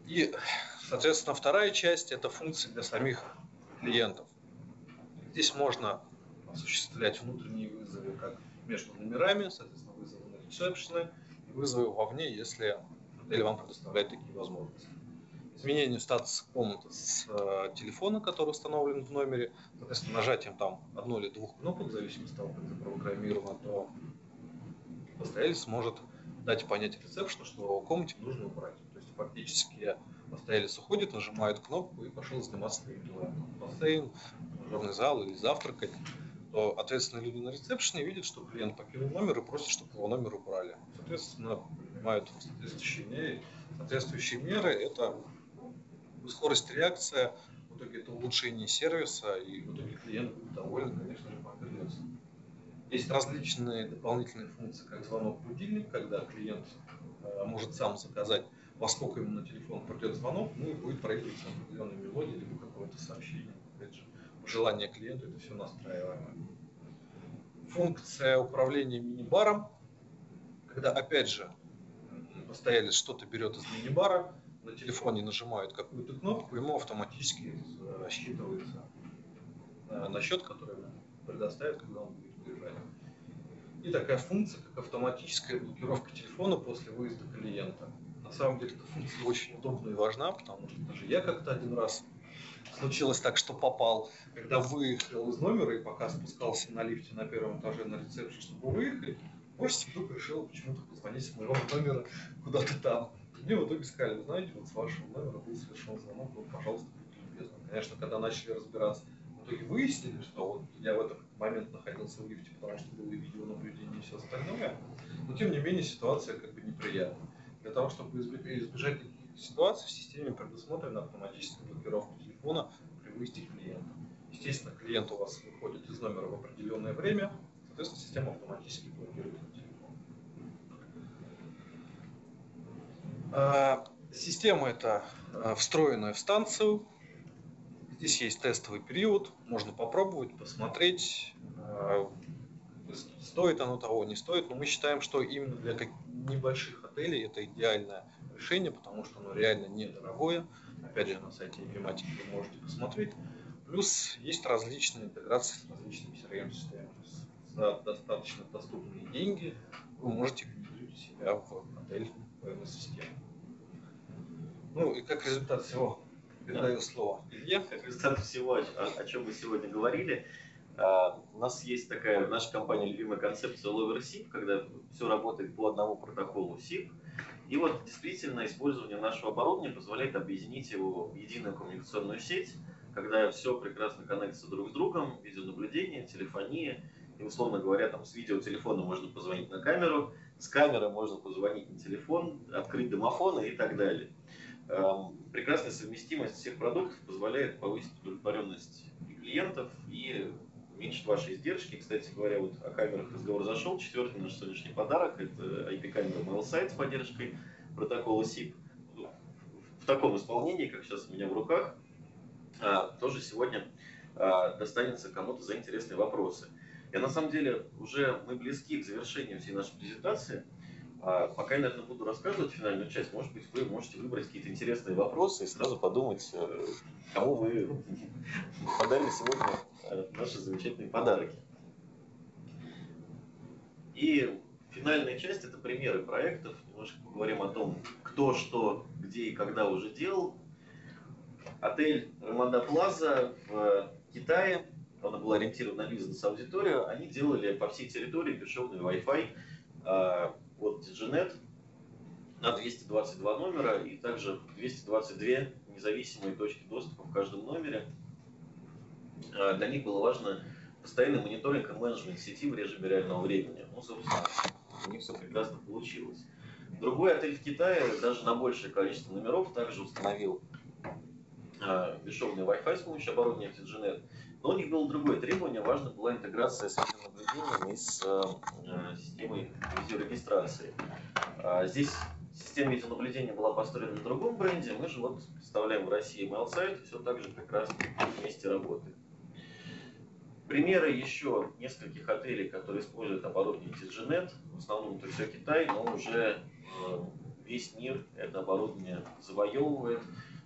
И, соответственно, вторая часть – это функции для самих клиентов. Здесь можно осуществлять внутренние вызовы как между номерами, соответственно, вызовы на ресепшены, вызовы вовне, если отель вам предоставляет такие возможности. Изменение статуса комнаты с э, телефона, который установлен в номере, соответственно, нажатием там одной или двух кнопок, в зависимости от того, как запрограммировано, то постоялец может дать понять ресепшену, что в комнате нужно убрать. То есть фактически постоялец уходит, нажимает кнопку и пошел заниматься своим делом. Бассейн, тренажерный зал или завтракать. То ответственные люди на ресепшене видят, что клиент покинул номер и просят, чтобы его номер убрали. Соответственно, принимают соответствующие меры. Соответствующие меры – это скорость реакция, в итоге это улучшение сервиса, и в итоге клиент будет доволен, конечно же, повернется. Есть различные дополнительные функции, как звонок-будильник, когда клиент э, может сам заказать, во сколько ему на телефон придет звонок, ну и будет проигрываться определенная мелодия, либо какое-то сообщение. Желание клиента, это все настраиваемо. Функция управления мини-баром, когда, опять же, постоялец что-то берет из мини-бара, на телефоне нажимает какую-то кнопку, ему автоматически рассчитывается э, на счет, который предоставит, когда он будет выезжать. И такая функция, как автоматическая блокировка телефона после выезда клиента. На самом деле эта функция очень удобна и важна, потому что даже я как-то один раз случилось так, что попал, когда выехал из номера и пока спускался на лифте на первом этаже на ресепшн, чтобы выехать, гость вдруг решил почему-то позвонить с моего номера куда-то там. Мне в итоге сказали, вы знаете, вот с вашего номера был совершен звонок, вот, пожалуйста, будьте любезны. Конечно, когда начали разбираться, в итоге выяснили, что вот я в этот момент находился в лифте, потому что было видеонаблюдение и все остальное. Но тем не менее ситуация как бы неприятная. Для того, чтобы избежать таких ситуаций, в системе предусмотрена автоматическая блокировка телефона выезде клиента. Естественно, клиент у вас выходит из номера в определенное время, соответственно, система автоматически блокирует телефон. А, система эта а, встроенная в станцию. Здесь есть тестовый период, можно попробовать, посмотреть, а, стоит оно того, не стоит. Но мы считаем, что именно для небольших отелей это идеальное решение, потому что оно реально недорогое. Опять же, на сайте Epimatic вы можете посмотреть. Плюс есть различные интеграции с различными CRM-системами. За достаточно доступные деньги вы можете внедрить себя в отель PMS-систему. Ну и как результат всего, передаю слово Илье. Как результат всего, о, о чем мы сегодня говорили, а, у нас есть такая в нашей компании любимая концепция Lover SIP, когда все работает по одному протоколу SIP. И вот действительно использование нашего оборудования позволяет объединить его в единую коммуникационную сеть, когда все прекрасно коннектится друг с другом, видеонаблюдение, телефония, и условно говоря, там с видеотелефона можно позвонить на камеру, с камеры можно позвонить на телефон, открыть домофон и так далее. Эм, прекрасная совместимость всех продуктов позволяет повысить удовлетворенность и клиентов, и уменьшит ваши издержки. Кстати говоря, вот о камерах разговор зашел. Четвертый наш сегодняшний подарок – это IP-камера MailSite с поддержкой протокола SIP. Ну, в таком исполнении, как сейчас у меня в руках, а, тоже сегодня а, достанется кому-то за интересные вопросы. Я на самом деле уже мы близки к завершению всей нашей презентации. А пока я, наверное, буду рассказывать финальную часть, может быть, вы можете выбрать какие-то интересные вопросы и сразу подумать, э, кому вы подарили сегодня наши замечательные подарки. И финальная часть – это примеры проектов. Немножко поговорим о том, кто что, где и когда уже делал. Отель Романда Плаза в Китае, она была ориентирована на бизнес-аудиторию, они делали по всей территории бесшовный Wi-Fi а, от DigiNet на 222 номера и также 222 независимые точки доступа в каждом номере. А, для них было важно постоянный мониторинг и менеджмент сети в режиме реального времени. Ну, собственно, у них все прекрасно получилось. Другой отель в Китае даже на большее количество номеров также установил э, бесшовный Wi-Fi с помощью оборудования FTGNet. Но у них было другое требование, важно была интеграция с видеонаблюдением и с э, системой видеорегистрации. А здесь система видеонаблюдения была построена на другом бренде, мы же вот представляем в России MailSite, все так же прекрасно вместе работает. Примеры еще нескольких отелей, которые используют оборудование TGNet. В основном это все Китай, но уже э, весь мир это оборудование завоевывает.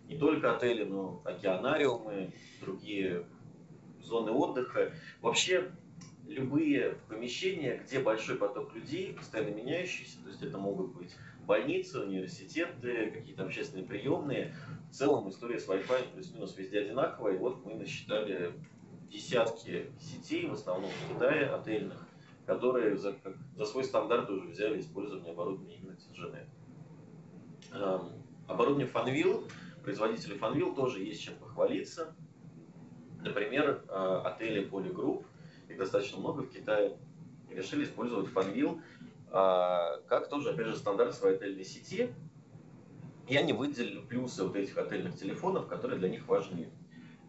Не только отели, но океанариумы, другие зоны отдыха. Вообще любые помещения, где большой поток людей, постоянно меняющиеся, то есть это могут быть больницы, университеты, какие-то общественные приемные. В целом история с Wi-Fi плюс-минус везде одинаковая. И вот мы насчитали десятки сетей, в основном в Китае, отельных, которые за, как, за свой стандарт уже взяли использование оборудования именно TGNet. Эм, оборудование Fanvil, производители Fanvil тоже есть чем похвалиться. Например, э, отели Polygroup, их достаточно много в Китае, решили использовать Fanvil э, как тоже, опять же, стандарт своей отельной сети. И они выделили плюсы вот этих отельных телефонов, которые для них важны.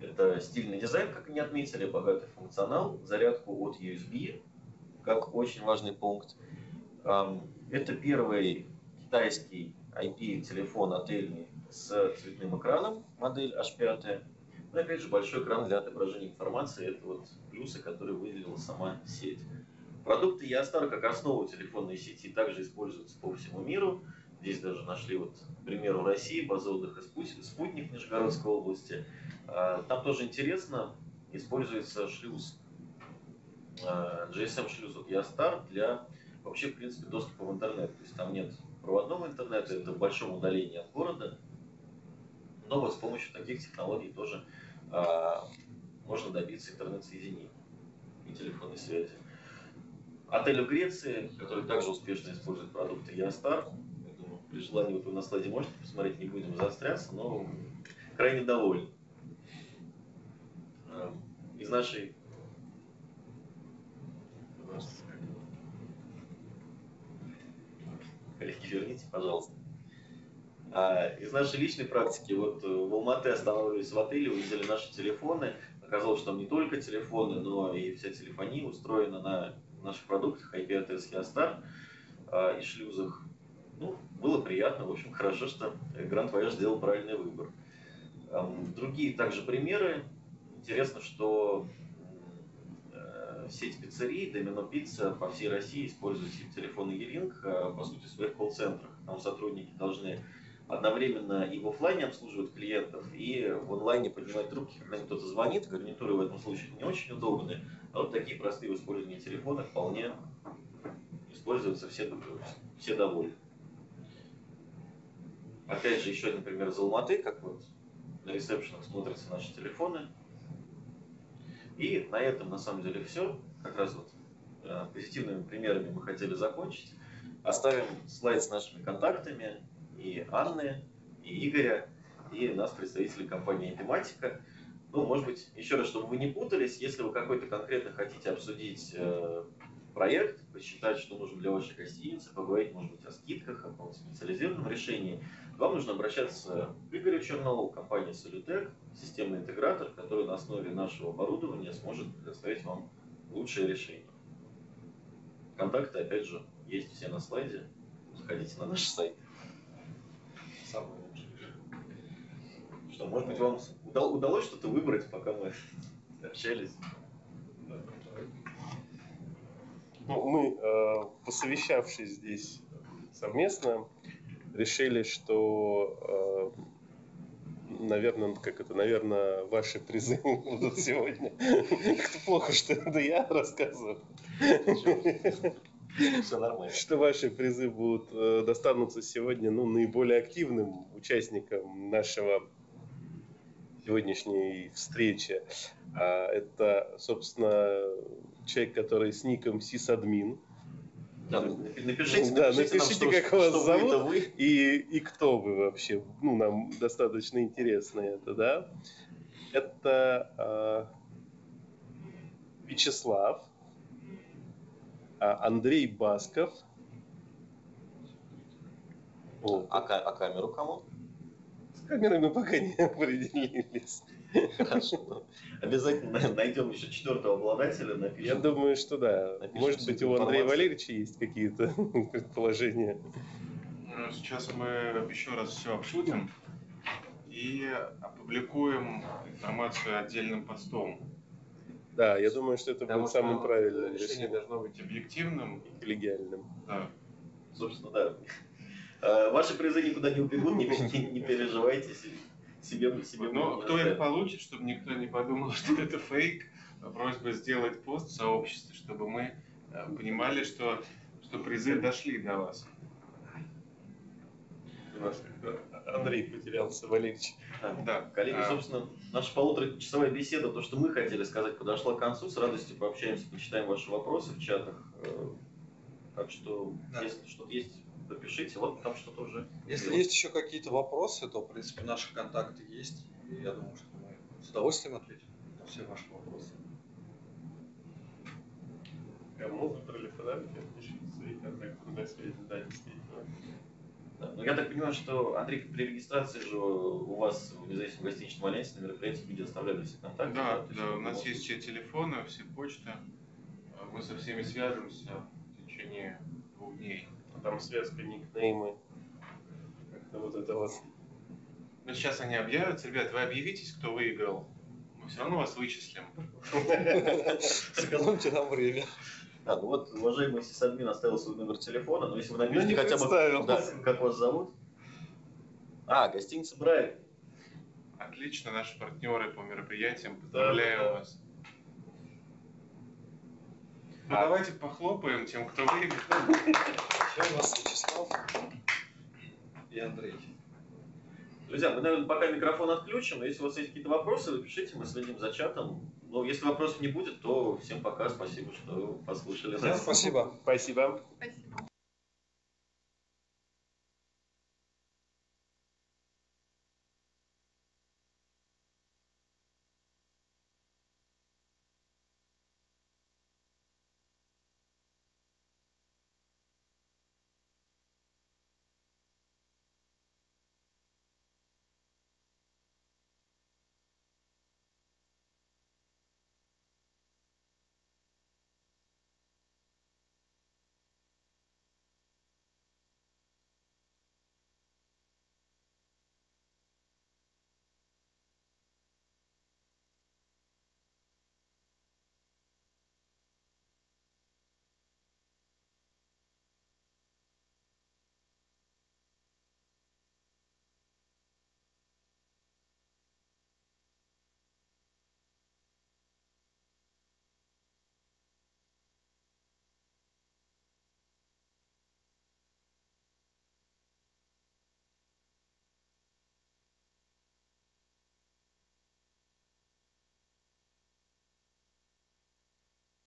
Это стильный дизайн, как они отметили, богатый функционал, зарядку от USB, как очень важный пункт. Это первый китайский IP-телефон отельный с цветным экраном, модель H5. Ну, опять же, большой экран для отображения информации. Это вот плюсы, которые выделила сама сеть. Продукты Ястар как основу телефонной сети также используются по всему миру. Здесь даже нашли вот, к примеру, России, база отдыха «Спутник» Нижегородской области. А, там тоже интересно, используется шлюз, а, GSM-шлюз от Ястар для вообще, в принципе, доступа в интернет. То есть там нет проводного интернета, это в большом удалении от города. Но вот с помощью таких технологий тоже а, можно добиться интернет-соединений и телефонной связи. Отель в Греции, который также успешно использует продукты Ястар. При желании вот вы на слайде можете посмотреть, не будем заостряться, но крайне довольны. из нашей Коллеги, верните, пожалуйста. А, из нашей личной практики, вот э, в Алматы останавливались в отеле, увидели наши телефоны. Оказалось, что там не только телефоны, но и вся телефония устроена на наших продуктах IP АТС Yeastar и шлюзах. Ну, было приятно, в общем, хорошо, что Гранд Вояж сделал правильный выбор. Другие также примеры. Интересно, что сеть пиццерий Domino's Pizza по всей России использует телефоны Yealink, э, по сути, в своих колл-центрах. Там сотрудники должны одновременно и в офлайне обслуживать клиентов, и в онлайне поднимать трубки, когда кто-то звонит. Гарнитуры в этом случае не очень удобны. А вот такие простые в использовании телефона вполне используются, все, все довольны. Опять же, еще один пример из Алматы, как вот на ресепшенах смотрятся наши телефоны. И на этом на самом деле все. Как раз вот э, позитивными примерами мы хотели закончить. Оставим слайд с нашими контактами и Анны, и Игоря, и нас, представителей компании Эпиматика. Ну, может быть, еще раз, чтобы вы не путались, если вы какой-то конкретно хотите обсудить э, проект, посчитать, что нужно для вашей гостиницы, поговорить, может быть, о скидках, о специализированном решении, вам нужно обращаться к Игорю Чернову, компании Solutec, системный интегратор, который на основе нашего оборудования сможет предоставить вам лучшее решение. Контакты, опять же, есть все на слайде. Заходите на наш сайт. Самое лучшее. Что, может быть, вам удалось что-то выбрать, пока мы общались? Ну, мы, э, посовещавшись здесь совместно, решили, что, э, наверное, как это, наверное, ваши призы [LAUGHS] будут сегодня. Как-то плохо, что это я рассказываю. Все нормально. Что ваши призы будут э, достанутся сегодня ну, наиболее активным участникам нашего сегодняшней встречи. А, это, собственно, человек, который с ником сисадмин. Да, напишите, да, напишите, напишите нам, как что, вас что зовут вы, вы. И, и кто вы вообще. Ну, нам достаточно интересно это, да. Это э, Вячеслав, а Андрей Басков. Вот. А, а камеру кому? Камерой мы пока не [LAUGHS] определились. Хорошо. Обязательно найдем еще четвертого обладателя, напишем. Я думаю, что да. Напишем Может быть, у Андрея. Валерьевича есть какие-то [LAUGHS] предположения. Э, Сейчас мы еще раз все обсудим и опубликуем информацию отдельным постом. Да, я думаю, что это Потому будет что самым правильным решение решением. должно быть объективным. и коллегиальным. Да. Собственно, да. Э, Ваши призы никуда не убегут, не, не- не переживайте. се- Себе, себе Но кто их получит, чтобы никто не подумал, [LAUGHS] что это фейк, просьба сделать пост в сообществе, чтобы мы э, понимали, что, что призы дошли до вас. У нас как-то Андрей потерялся, Валерьевич. Да. Коллеги, А, собственно, наша полуторачасовая беседа, то, что мы хотели сказать, подошла к концу. С радостью пообщаемся, почитаем ваши вопросы в чатах. Э, Так что, Да. если что-то есть, напишите. Вот там что-то уже. Если есть еще какие-то вопросы, то, в принципе, наши контакты есть. И я думаю, что мы с удовольствием ответим на все ваши вопросы. Кому выбрали подарки, пишите свои контакты на связи. Да, действительно. Да. Но я так понимаю, что, Андрей, при регистрации же у вас в независимом гостиничном альянсе на мероприятии люди оставляли все контакты. Да, есть да, у нас есть все телефоны, все почты. Э, Мы со всеми свяжемся в течение двух дней. Там связка никнеймы. Как-то вот это вот. Но сейчас они объявятся. Ребят, вы объявитесь, кто выиграл. Мы все равно вас вычислим. Сэкономьте нам время. Да, ну вот, уважаемый сисадмин оставил свой номер телефона, но если вы Ну, напишите не хотя бы, да, как вас зовут. А, гостиница Брайан. Отлично, наши партнеры по мероприятиям. Поздравляем да. вас. Ну, А- давайте похлопаем тем, кто выиграл. Еще у нас Вячеслав и Андрей. Друзья, мы, наверное, пока микрофон отключим. Если у вас есть какие-то вопросы, вы пишите, мы следим за чатом. Но если вопросов не будет, то всем пока, спасибо, что послушали нас. спасибо. Спасибо. Спасибо.